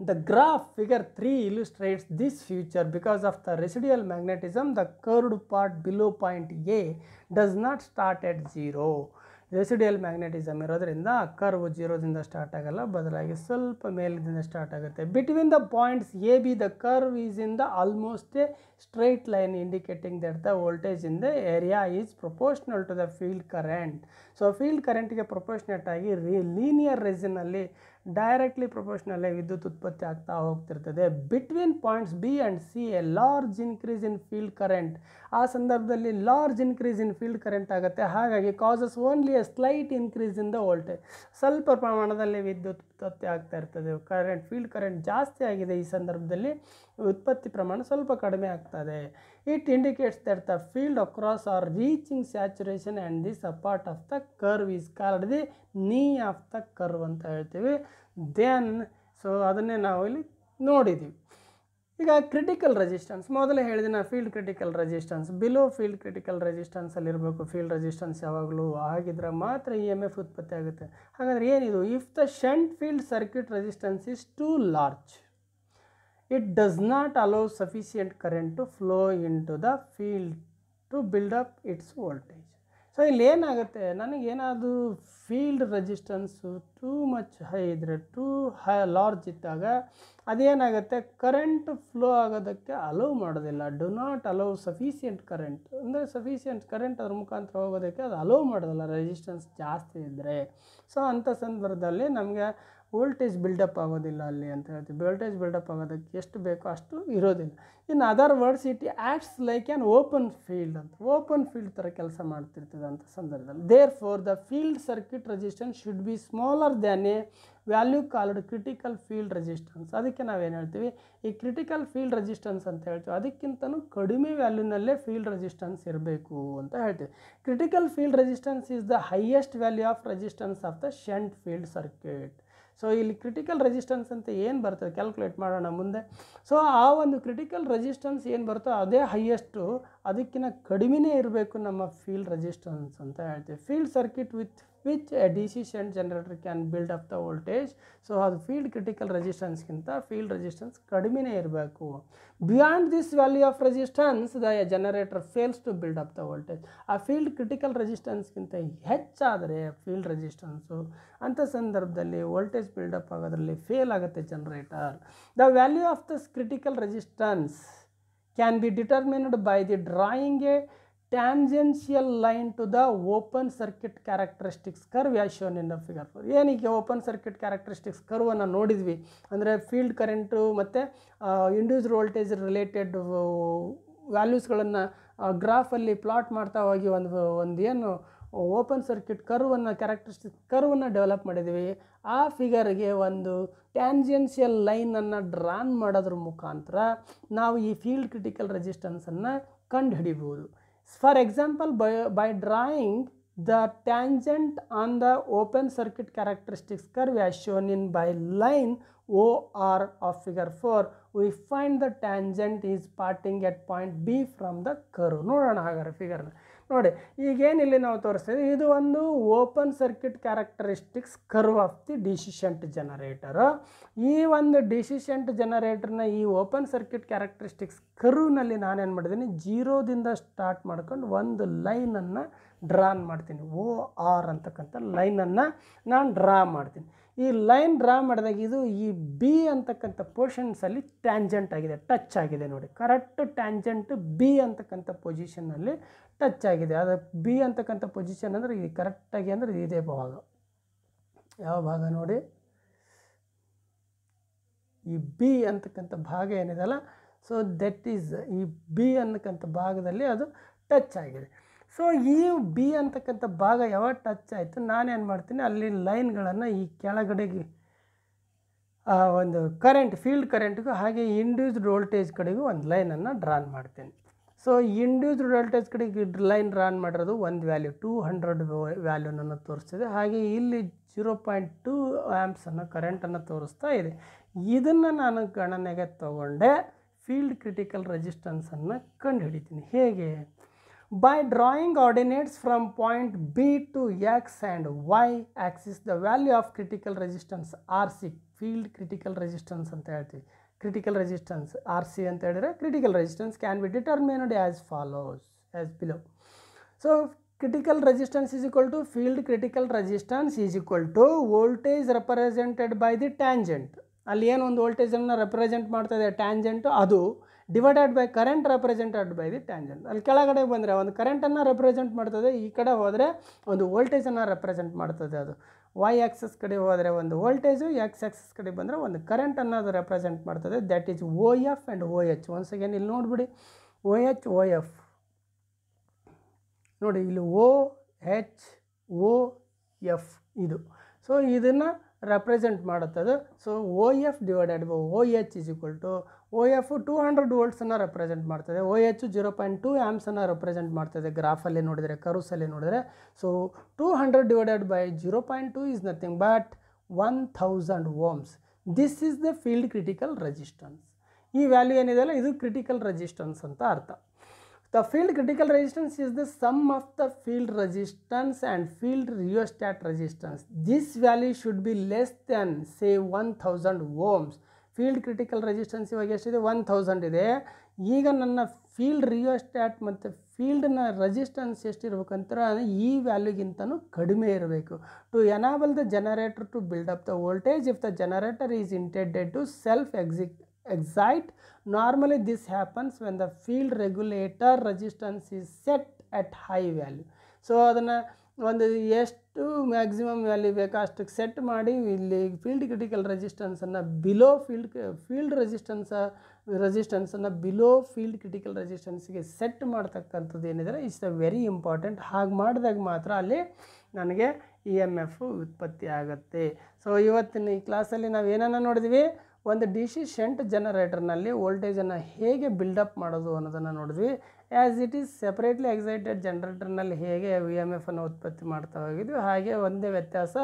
The graph figure 3 illustrates this feature because of the residual magnetism. The curved part below point A does not start at 0. Residual magnetism ಇರೋದ್ರಿಂದ ಆ curve ಜೀರೋದಿಂದ start ಆಗಲ್ಲ. ಬದಲಾಗಿ ಸ್ವಲ್ಪ ಮೇಲಿಂದ ಸ್ಟಾರ್ಟ್ ಆಗುತ್ತೆ. Between the points A B the curve is in the almost a straight line indicating that the voltage in the area is proportional to the field current so field ಕರೆಂಟ್ಗೆ proportionate ಆಗಿ ರೀ linear ರೆಸಿನಲ್ಲಿ directly ಪ್ರೊಪೋರ್ಷನಲ್ಲೇ ವಿದ್ಯುತ್ ಉತ್ಪತ್ತಿ ಆಗ್ತಾ ಹೋಗ್ತಿರ್ತದೆ. Between points B and C a large increase in field current ಆ ಸಂದರ್ಭದಲ್ಲಿ large increase in field current ಆಗುತ್ತೆ. ಹಾಗಾಗಿ causes only a slight increase in the voltage ಸ್ವಲ್ಪ ಪ್ರಮಾಣದಲ್ಲಿ ವಿದ್ಯುತ್ ಉತ್ಪತ್ತಿ ಆಗ್ತಾ ಇರ್ತದೆ. ಕರೆಂಟ್ ಫೀಲ್ಡ್ ಕರೆಂಟ್ ಜಾಸ್ತಿ ಆಗಿದೆ ಈ ಸಂದರ್ಭದಲ್ಲಿ, ಉತ್ಪತ್ತಿ ಪ್ರಮಾಣ ಸ್ವಲ್ಪ ಕಡಿಮೆ ಆಗ್ತದೆ it indicates that the field across are reaching saturation and this a part of the curve is called the knee of the curve ಅಂತ ಹೇಳ್ತೀವಿ. ದೆನ್ ಸೊ ಅದನ್ನೇ ನಾವು ಇಲ್ಲಿ ನೋಡಿದ್ದೀವಿ ಈಗ ಕ್ರಿಟಿಕಲ್ ರೆಸಿಸ್ಟೆನ್ಸ್ ಮೊದಲೇ ಹೇಳಿದೆ ನಾ field critical resistance below field critical ರೆಸಿಸ್ಟೆನ್ಸಲ್ಲಿ ಇರಬೇಕು. ಫೀಲ್ಡ್ ರೆಸಿಸ್ಟೆನ್ಸ್ ಯಾವಾಗಲೂ ಆಗಿದ್ರೆ ಮಾತ್ರ ಇ ಎಂ ಎಫ್ ಉತ್ಪತ್ತಿ ಆಗುತ್ತೆ. ಹಾಗಾದರೆ ಏನಿದು? If the shunt field circuit resistance is too large it does not allow sufficient current to flow into the field to build up its voltage so ಇಲ್ಲಿ ಏನಾಗುತ್ತೆ? ನನಗೇನಾದರೂ field resistance too much high ಇದ್ದರೆ too high large ಇದ್ದಾಗ ಅದೇನಾಗುತ್ತೆ? Current flow ಆಗೋದಕ್ಕೆ allow ಮಾಡೋದಿಲ್ಲ. Do not allow sufficient current ಅಂದರೆ sufficient current ಅದ್ರ ಮುಖಾಂತರ ಹೋಗೋದಕ್ಕೆ ಅದು ಅಲೌ ಮಾಡೋದಿಲ್ಲ. ರೆಸಿಸ್ಟೆನ್ಸ್ ಜಾಸ್ತಿ ಇದ್ದರೆ ಸೊ ಅಂಥ ಸಂದರ್ಭದಲ್ಲಿ ನಮಗೆ ವೋಲ್ಟೇಜ್ ಬಿಲ್ಡಪ್ ಆಗೋದಿಲ್ಲ ಅಲ್ಲಿ ಅಂತ ಹೇಳ್ತೀವಿ. ವೋಲ್ಟೇಜ್ ಬಿಲ್ಡಪ್ ಆಗೋದಕ್ಕೆ ಎಷ್ಟು ಬೇಕೋ ಅಷ್ಟು ಇರೋದಿಲ್ಲ. ಇನ್ನು other words it acts like an open field ಅಂತ. ಓಪನ್ ಫೀಲ್ಡ್ ಥರ ಕೆಲಸ ಮಾಡ್ತಿರ್ತದೆ ಅಂತ ಸಂದರ್ಭದಲ್ಲಿ. Therefore the field circuit resistance should be smaller than a value called critical field resistance. ಅದಕ್ಕೆ ನಾವೇನು ಹೇಳ್ತೀವಿ? ಈ ಕ್ರಿಟಿಕಲ್ ಫೀಲ್ಡ್ ರೆಸಿಸ್ಟೆನ್ಸ್ ಅಂತ ಹೇಳ್ತೀವಿ. ಅದಕ್ಕಿಂತನೂ ಕಡಿಮೆ ವ್ಯಾಲ್ಯೂನಲ್ಲೇ ಫೀಲ್ಡ್ ರೆಸಿಸ್ಟೆನ್ಸ್ ಇರಬೇಕು ಅಂತ ಹೇಳ್ತೀವಿ. Critical field resistance is the highest value of resistance of the shunt field circuit. So, ಇಲ್ಲಿ ಕ್ರಿಟಿಕಲ್ ರೆಸಿಸ್ಟೆನ್ಸ್ ಅಂತ ಏನು ಬರ್ತದೆ ಕ್ಯಾಲ್ಕುಲೇಟ್ ಮಾಡೋಣ ಮುಂದೆ. ಸೊ, ಆ ಒಂದು ಕ್ರಿಟಿಕಲ್ ರೆಸಿಸ್ಟೆನ್ಸ್ ಏನು ಬರುತ್ತೋ ಅದೇ ಹೈಯೆಸ್ಟು. ಅದಕ್ಕಿಂತ ಕಡಿಮೆನೇ ಇರಬೇಕು ನಮ್ಮ ಫೀಲ್ಡ್ ರೆಸಿಸ್ಟೆನ್ಸ್ ಅಂತ ಹೇಳ್ತೀವಿ. Field circuit with which a D C shunt generator can build up the voltage so ಅದು ಫೀಲ್ಡ್ ಕ್ರಿಟಿಕಲ್ ರೆಜಿಸ್ಟೆನ್ಸ್ಗಿಂತ ಫೀಲ್ಡ್ ರೆಜಿಸ್ಟೆನ್ಸ್ ಕಡಿಮೆನೇ ಇರಬೇಕು. Beyond this value of resistance the generator fails to build up the voltage ಆ field critical ರೆಸಿಸ್ಟೆನ್ಸ್ಗಿಂತ ಹೆಚ್ಚಾದರೆ field resistance ಅಂಥ ಸಂದರ್ಭದಲ್ಲಿ voltage build up ಆಗೋದ್ರಲ್ಲಿ ಫೇಲ್ ಆಗುತ್ತೆ generator the value of this critical resistance can be determined by the drawing a tangential line to the open circuit characteristics curve yeah shown in the figure ಏನಕ್ಕೆ open circuit characteristics ಕರ್ವನ್ನು ನೋಡಿದ್ವಿ? ಅಂದರೆ field current ಮತ್ತು individual voltage related ವ್ಯಾಲ್ಯೂಸ್ಗಳನ್ನು ಗ್ರಾಫಲ್ಲಿ plot ಮಾಡ್ತಾ ಹೋಗಿ ಒಂದು ಒಂದು ಏನು ಓಪನ್ ಸರ್ಕ್ಯೂಟ್ ಕರ್ವನ್ನು ಕ್ಯಾರೆಕ್ಟರಿಸ್ಟಿಕ್ ಕರ್ವನ್ನು ಡೆವಲಪ್ ಮಾಡಿದ್ವಿ. ಆ ಫಿಗರ್ಗೆ ಒಂದು ಟ್ಯಾಂಜೆನ್ಷಿಯಲ್ ಲೈನನ್ನು ಡ್ರಾನ್ ಮಾಡೋದ್ರ ಮುಖಾಂತರ ನಾವು ಈ ಫೀಲ್ಡ್ ಕ್ರಿಟಿಕಲ್ ರೆಸಿಸ್ಟೆನ್ಸನ್ನು ಕಂಡು For example, by, by drawing the tangent on the open circuit characteristics curve as shown in by line OR of figure 4 we find the tangent is parting at point B from the curve. ನೋಡೋಣ ಹಾಗಾದ್ರೆ ಫಿಗರ್ನ ನೋಡಿ, ಈಗೇನು ಇಲ್ಲಿ ನಾವು ತೋರಿಸ್ತೀವಿ ಇದು ಒಂದು open circuit characteristics curve of the DC shunt generator ಈ ಒಂದು ಡಿಸಿಷಂಟ್ ಜನರೇಟರ್ನ ಈ ಓಪನ್ ಸರ್ಕ್ಯೂಟ್ ಕ್ಯಾರೆಕ್ಟರಿಸ್ಟಿಕ್ಸ್ ಕರ್ವ್ನಲ್ಲಿ ನಾನೇನು ಮಾಡಿದ್ದೀನಿ, ಜೀರೋದಿಂದ ಸ್ಟಾರ್ಟ್ ಮಾಡ್ಕೊಂಡು ಒಂದು ಲೈನನ್ನು ಡ್ರಾನ್ ಮಾಡ್ತೀನಿ. ಓ ಆರ್ ಅಂತಕ್ಕಂಥ ಲೈನನ್ನು ನಾನು ಡ್ರಾ ಮಾಡ್ತೀನಿ. ಈ ಲೈನ್ ಡ್ರಾ ಮಾಡಿದಾಗ ಇದು ಈ ಬಿ ಅಂತಕ್ಕಂಥ ಪೋರ್ಷನ್ಸಲ್ಲಿ ಟ್ಯಾಂಜೆಂಟ್ ಆಗಿದೆ ಟಚ್ ಆಗಿದೆ ನೋಡಿ. ಕರೆಕ್ಟ್ ಟ್ಯಾಂಜೆಂಟ್ ಬಿ ಅಂತಕ್ಕಂಥ ಪೊಸಿಷನ್ನಲ್ಲಿ ಟಚ್ ಆಗಿದೆ. ಅದು ಬಿ ಅಂತಕ್ಕಂಥ ಪೊಸಿಷನ್ ಅಂದರೆ ಇದು ಕರೆಕ್ಟಾಗಿ ಅಂದರೆ ಇದೇ ಭಾಗ. ಯಾವ ಭಾಗ ನೋಡಿ? ಈ ಬಿ ಅಂತಕ್ಕಂಥ ಭಾಗ ಏನಿದೆಲ್ಲ ಸೊ ದಟ್ ಈಸ್ ಈ ಬಿ ಅನ್ನಕ್ಕಂಥ ಭಾಗದಲ್ಲಿ ಅದು ಟಚ್ ಆಗಿದೆ. ಸೊ ಈ ಬಿ ಅಂತಕ್ಕಂಥ ಭಾಗ ಯಾವಾಗ ಟಚ್ ಆಯಿತು ನಾನೇನು ಮಾಡ್ತೀನಿ, ಅಲ್ಲಿ ಲೈನ್ಗಳನ್ನು ಈ ಕೆಳಗಡೆಗೆ ಒಂದು ಕರೆಂಟ್ ಫೀಲ್ಡ್ ಕರೆಂಟ್ಗೂ ಹಾಗೆ ಇಂಡ್ಯೂಸ್ಡ್ ವೋಲ್ಟೇಜ್ ಕಡೆಗೂ ಒಂದು ಲೈನನ್ನು ಡ್ರಾನ್ ಮಾಡ್ತೀನಿ. ಸೊ ಇಂಡ್ಯೂಸ್ಡ್ ವೋಲ್ಟೇಜ್ ಕಡೆಗೆ ಲೈನ್ ಡ್ರಾನ್ ಮಾಡಿರೋದು ಒಂದು ವ್ಯಾಲ್ಯೂ ಟೂ ಹಂಡ್ರೆಡ್ ವ್ಯಾಲ್ಯೂನನ್ನು ತೋರಿಸ್ತಿದೆ. ಹಾಗೆ ಇಲ್ಲಿ ಜೀರೋ ಪಾಯಿಂಟ್ ಟೂ ಆ್ಯಮ್ಸನ್ನು ಕರೆಂಟನ್ನು ತೋರಿಸ್ತಾ ಇದೆ. ಇದನ್ನು ನಾನು ಗಣನೆಗೆ ತಗೊಂಡೆ ಫೀಲ್ಡ್ ಕ್ರಿಟಿಕಲ್ ರೆಸಿಸ್ಟೆನ್ಸನ್ನು ಕಂಡುಹಿಡಿತೀನಿ. ಹೇಗೆ? By drawing ordinates from point B to X and Y axis, the value of critical resistance RC, field critical resistance ಅಂತ ಹೇಳ್ತೀವಿ critical resistance RC ಅಂತ ಹೇಳಿದ್ರೆ critical resistance can be determined as follows as below so critical resistance is equal to field critical resistance is equal to voltage represented by the tangent ಅಲ್ಲಿ ಏನು ಒಂದು ವೋಲ್ಟೇಜನ್ನು represent ಮಾಡ್ತದೆ tangent ಅದು divided by current represented by the tangent ಅಲ್ಲಿ ಕೆಳಗಡೆ ಬಂದರೆ ಒಂದು ಕರೆಂಟನ್ನು represent ಮಾಡ್ತದೆ, ಈ ಕಡೆ ಹೋದರೆ ಒಂದು ವೋಲ್ಟೇಜನ್ನು ರೆಪ್ರೆಸೆಂಟ್ ಮಾಡ್ತದೆ ಅದು. ವೈ ಆಕ್ಸಸ್ ಕಡೆ ಹೋದರೆ ಒಂದು ವೋಲ್ಟೇಜು ಎಕ್ಸ್ ಆಕ್ಸಸ್ ಕಡೆ ಬಂದರೆ ಒಂದು ಕರೆಂಟನ್ನು ಅದು ರೆಪ್ರೆಸೆಂಟ್ ಮಾಡ್ತದೆ. That is O F and O H once again ಇಲ್ಲಿ ನೋಡಿಬಿಡಿ. ಓ ಎಚ್ ಓ ಎಫ್ ನೋಡಿ, ಇಲ್ಲಿ ಓ ಎಚ್ ಓ ಎಫ್ ಇದು. ಸೊ ಇದನ್ನು ರೆಪ್ರೆಸೆಂಟ್ ಮಾಡುತ್ತದೆ. So O F divided by O H is equal to O F two hundred ವೋಲ್ಟ್ಸನ್ನು represent ಮಾಡ್ತದೆ. O H zero point two ಆ್ಯಮ್ಸನ್ನು represent ಮಾಡ್ತದೆ. ಗ್ರಾಫಲ್ಲಿ ನೋಡಿದರೆ ಕರುಸಲ್ಲಿ ನೋಡಿದರೆ. So two hundred divided by zero point two is nothing but one thousand ohms this is the field critical resistance ಈ value ಏನಿದೆಯಲ್ಲ ಇದು critical resistance ಅಂತ ಅರ್ಥ. The field critical resistance is the sum of the field resistance and field rheostat resistance. This value should be less than, say 1000 ohms. Field critical resistance ಇವಾಗ ಎಷ್ಟಿದೆ one thousand ಇದೆ ಈಗ ನನ್ನ field rheostat ಮತ್ತು ಫೀಲ್ಡ್ನ resistance ಎಷ್ಟಿರ್ಬೇಕಂದ್ರೆ ಈ ವ್ಯಾಲ್ಯೂಗಿಂತನೂ ಕಡಿಮೆ ಇರಬೇಕು to enable the generator to build up the voltage if the generator is intended to self exec excite normally this happens when the field regulator resistance is set at high value so ಅದನ್ನು ಒಂದು ಎಷ್ಟು maximum value ಬೇಕೋ ಅಷ್ಟಕ್ಕೆ set ಮಾಡಿ, ಇಲ್ಲಿ field critical ರೆಸಿಸ್ಟೆನ್ಸನ್ನು below field field resistance ರೆಸಿಸ್ಟೆನ್ಸನ್ನು below field critical ರೆಸಿಸ್ಟೆನ್ಸ್ಗೆ ಸೆಟ್ ಮಾಡ್ತಕ್ಕಂಥದ್ದು ಏನಿದೆ ಇಟ್ಸ್ ಅ ವೆರಿ ಇಂಪಾರ್ಟೆಂಟ್ ಹಾಗೆ ಮಾಡಿದಾಗ ಮಾತ್ರ ಅಲ್ಲಿ ನನಗೆ ಇ ಎಂ ಎಫ್ ಉತ್ಪತ್ತಿ ಆಗುತ್ತೆ. ಸೊ ಇವತ್ತಿನ ಈ ಕ್ಲಾಸಲ್ಲಿ ನಾವು ಏನನ್ನು ನೋಡಿದ್ವಿ? ಒಂದು ಡಿ ಸಿ ಶೆಂಟ್ ಜನರೇಟರ್ನಲ್ಲಿ ವೋಲ್ಟೇಜನ್ನು ಹೇಗೆ ಬಿಲ್ಡಪ್ ಮಾಡೋದು ಅನ್ನೋದನ್ನು ನೋಡಿದ್ವಿ. As it is separately excited ಜನರೇಟರ್ನಲ್ಲಿ ಹೇಗೆ ವಿ ಎಂ ಎಫನ್ನು ಉತ್ಪತ್ತಿ ಮಾಡ್ತಾ ಹೋಗಿದ್ವಿ. ಹಾಗೆ ಒಂದೇ ವ್ಯತ್ಯಾಸ,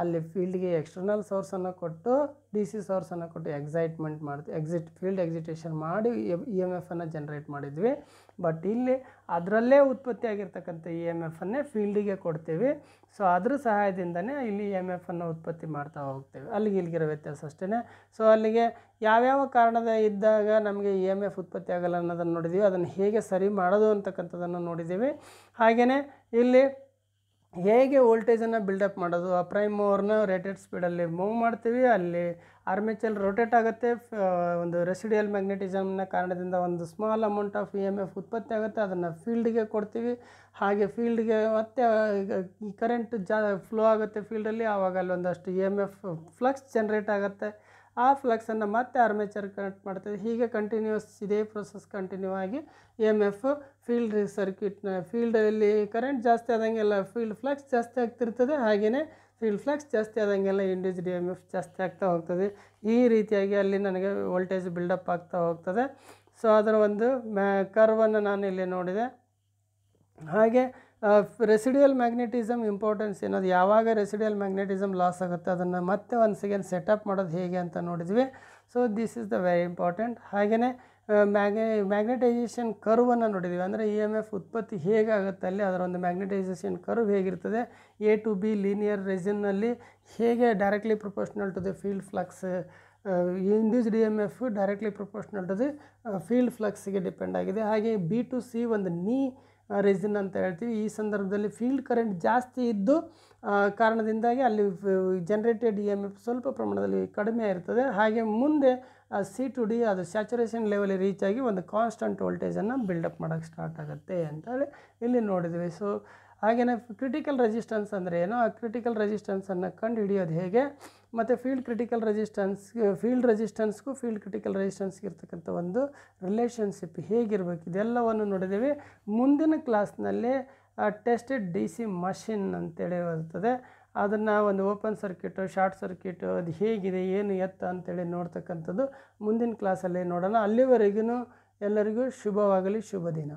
ಅಲ್ಲಿ ಫೀಲ್ಡ್ಗೆ ಎಕ್ಸ್ಟರ್ನಲ್ ಸೋರ್ಸನ್ನು ಕೊಟ್ಟು ಡಿ ಸಿ ಸೋರ್ಸನ್ನು ಕೊಟ್ಟು ಎಕ್ಸೈಟ್ಮೆಂಟ್ ಮಾಡ್ತೀವಿ ಎಕ್ಸಿಟ್ ಫೀಲ್ಡ್ ಎಕ್ಸಿಟೇಷನ್ ಮಾಡಿ ಇ ಎಂ ಎಫನ್ನು ಜನ್ರೇಟ್ ಮಾಡಿದ್ವಿ. ಬಟ್ ಇಲ್ಲಿ ಅದರಲ್ಲೇ ಉತ್ಪತ್ತಿ ಆಗಿರ್ತಕ್ಕಂಥ ಇ ಎಂ ಎಫನ್ನೇ ಫೀಲ್ಡಿಗೆ ಕೊಡ್ತೀವಿ. ಸೊ ಅದ್ರ ಸಹಾಯದಿಂದನೇ ಇಲ್ಲಿ ಇ ಎಂ ಎಫನ್ನು ಉತ್ಪತ್ತಿ ಮಾಡ್ತಾ ಹೋಗ್ತೇವೆ. ಅಲ್ಲಿಗೆ ಇಲ್ಲಿಗಿರೋ ವ್ಯತ್ಯಾಸ ಅಷ್ಟೇ ಸೊ ಅಲ್ಲಿಗೆ ಯಾವ್ಯಾವ ಕಾರಣದ ಇದ್ದಾಗ ನಮಗೆ ಇ ಎಂ ಎಫ್ ಉತ್ಪತ್ತಿ ಆಗಲ್ಲ ಅನ್ನೋದನ್ನು ನೋಡಿದ್ದೀವಿ ಅದನ್ನು ಹೇಗೆ ಸರಿ ಮಾಡೋದು ಅಂತಕ್ಕಂಥದ್ದನ್ನು ನೋಡಿದ್ದೀವಿ ಹಾಗೆಯೇ ಇಲ್ಲಿ ಹೇಗೆ ವೋಲ್ಟೇಜನ್ನು ಬಿಲ್ಡಪ್ ಮಾಡೋದು? ಆ ಪ್ರೈಮ್ ಮೂವರ್ನ ರೇಟೆಡ್ ಸ್ಪೀಡಲ್ಲಿ ಮೂವ್ ಮಾಡ್ತೀವಿ, ಅಲ್ಲಿ ಆರ್ಮೇಚಲ್ಲಿ ರೊಟೇಟ್ ಆಗುತ್ತೆ ಒಂದು ರೆಸಿಡಿಯಲ್ ಮ್ಯಾಗ್ನೆಟಿಸಮ್ನ ಕಾರಣದಿಂದ ಒಂದು small amount of E M F ಉತ್ಪತ್ತಿ ಆಗುತ್ತೆ, ಅದನ್ನು ಫೀಲ್ಡ್ಗೆ ಕೊಡ್ತೀವಿ. ಹಾಗೆ ಫೀಲ್ಡ್ಗೆ ಮತ್ತೆ ಕರೆಂಟ್ ಜಾ ಫ್ಲೋ ಆಗುತ್ತೆ ಫೀಲ್ಡಲ್ಲಿ ಆವಾಗ ಅಲ್ಲಿ ಒಂದಷ್ಟು E M F flux generate ಆಗುತ್ತೆ. ಆ ಫ್ಲಕ್ಸನ್ನು ಮತ್ತೆ ಆರ್ಮೇಚರ್ ಕನೆಕ್ಟ್ ಮಾಡ್ತದೆ. ಹೀಗೆ ಕಂಟಿನ್ಯೂಸ್ ಇದೇ ಪ್ರೊಸೆಸ್ ಕಂಟಿನ್ಯೂ ಆಗಿ ಎಂ ಎಫ್ ಫೀಲ್ಡ್ ಸರ್ಕ್ಯೂಟ್ನ ಫೀಲ್ಡಲ್ಲಿ ಕರೆಂಟ್ ಜಾಸ್ತಿ ಆದಂಗೆಲ್ಲ ಫೀಲ್ಡ್ ಫ್ಲಕ್ಸ್ ಜಾಸ್ತಿ ಆಗ್ತಿರ್ತದೆ. ಹಾಗೆಯೇ ಫೀಲ್ಡ್ ಫ್ಲಕ್ಸ್ ಜಾಸ್ತಿ ಆದಂಗೆಲ್ಲ ಇಂಡ್ಯೂಸ್ ಡಿ ಎಂ ಎಫ್ ಜಾಸ್ತಿ ಆಗ್ತಾ ಹೋಗ್ತದೆ. ಈ ರೀತಿಯಾಗಿ ಅಲ್ಲಿ ನನಗೆ ವೋಲ್ಟೇಜ್ ಬಿಲ್ಡಪ್ ಆಗ್ತಾ ಹೋಗ್ತದೆ. ಸೊ ಅದರ ಒಂದು ಮ್ಯಾ ಕರ್ವನ್ನು ನಾನು ಇಲ್ಲಿ ನೋಡಿದೆ. ಹಾಗೆ ರೆಸಿಡಿಯಲ್ ಮ್ಯಾಗ್ನೆಟಿಸಮ್ ಇಂಪಾರ್ಟೆನ್ಸ್ ಏನದು? ಯಾವಾಗ ರೆಸಿಡಿಯಲ್ ಮ್ಯಾಗ್ನೆಟಿಸಮ್ ಲಾಸ್ ಆಗುತ್ತೆ? ಅದನ್ನು ಮತ್ತೆ ಒಂದು ಸೆಕೆಂಡ್ ಸೆಟಪ್ ಮಾಡೋದು ಹೇಗೆ ಅಂತ ನೋಡಿದ್ವಿ. So this is the very important ಹಾಗೆಯೇ ಮ್ಯಾಗ್ನೆ ಮ್ಯಾಗ್ನೆಟೈಸೇಷನ್ ಕರ್ವನ್ನು ನೋಡಿದ್ವಿ. ಅಂದರೆ ಇ ಎಂ ಎಫ್ ಉತ್ಪತ್ತಿ ಹೇಗಾಗುತ್ತೆ ಅಲ್ಲಿ? ಅದರ ಒಂದು ಮ್ಯಾಗ್ನೆಟೈಸೇಷನ್ ಕರ್ವ್ ಹೇಗಿರ್ತದೆ? ಎ ಟು ಬಿ ಲೀನಿಯರ್ ರೆಸಿನ್ನಲ್ಲಿ ಹೇಗೆ directly proportional to the field flux induced M F directly proportional to the field ಫ್ಲಕ್ಸ್ಗೆ depend ಆಗಿದೆ. ಹಾಗೆ ಬಿ ಟು ಸಿ ಒಂದು ನೀ ರೆಸಿನ್ ಅಂತ ಹೇಳ್ತೀವಿ. ಈ ಸಂದರ್ಭದಲ್ಲಿ ಫೀಲ್ಡ್ ಕರೆಂಟ್ ಜಾಸ್ತಿ ಇದ್ದು ಕಾರಣದಿಂದಾಗಿ ಅಲ್ಲಿ ಜನರೇಟೆಡ್ ಇ ಎಂ ಎಫ್ ಸ್ವಲ್ಪ ಪ್ರಮಾಣದಲ್ಲಿ ಕಡಿಮೆ ಇರ್ತದೆ. ಹಾಗೆ ಮುಂದೆ ಸಿ ಟು ಡಿ ಅದು ಸ್ಯಾಚುರೇಷನ್ ಲೆವೆಲ್ ರೀಚ್ ಆಗಿ ಒಂದು ಕಾನ್ಸ್ಟಂಟ್ ವೋಲ್ಟೇಜನ್ನು ಬಿಲ್ಡಪ್ ಮಾಡೋಕ್ಕೆ ಸ್ಟಾರ್ಟ್ ಆಗುತ್ತೆ ಅಂತೇಳಿ ಇಲ್ಲಿ ನೋಡಿದ್ವಿ. ಸೊ ಹಾಗೆಯೇ ಕ್ರಿಟಿಕಲ್ ರೆಸಿಸ್ಟೆನ್ಸ್ ಅಂದರೆ ಏನು? ಆ ಕ್ರಿಟಿಕಲ್ ರೆಸಿಸ್ಟೆನ್ಸನ್ನು ಕಂಡು ಹಿಡಿಯೋದು ಹೇಗೆ? ಮತ್ತು ಫೀಲ್ಡ್ ಕ್ರಿಟಿಕಲ್ ರೆಸಿಸ್ಟೆನ್ಸ್ ಫೀಲ್ಡ್ ರೆಸಿಸ್ಟೆನ್ಸ್ಗೂ ಫೀಲ್ಡ್ ಕ್ರಿಟಿಕಲ್ ರೆಸಿಸ್ಟೆನ್ಸ್ಗೆ ಇರ್ತಕ್ಕಂಥ ಒಂದು ರಿಲೇಷನ್ಶಿಪ್ ಹೇಗಿರಬೇಕು? ಇದೆಲ್ಲವನ್ನು ನೋಡಿದ್ದೀವಿ. ಮುಂದಿನ ಕ್ಲಾಸ್ನಲ್ಲಿ ಟೆಸ್ಟೆಡ್ ಡಿ ಸಿ ಮಷಿನ್ ಅಂತೇಳಿ ಬರ್ತದೆ. ಅದನ್ನು ಒಂದು ಓಪನ್ ಸರ್ಕ್ಯೂಟು ಶಾರ್ಟ್ ಸರ್ಕ್ಯೂಟು ಅದು ಹೇಗಿದೆ, ಏನು ಎತ್ತ ಅಂತೇಳಿ ನೋಡ್ತಕ್ಕಂಥದ್ದು ಮುಂದಿನ ಕ್ಲಾಸಲ್ಲಿ ನೋಡೋಣ. ಅಲ್ಲಿವರೆಗೂ ಎಲ್ಲರಿಗೂ ಶುಭವಾಗಲಿ ಶುಭ ದಿನ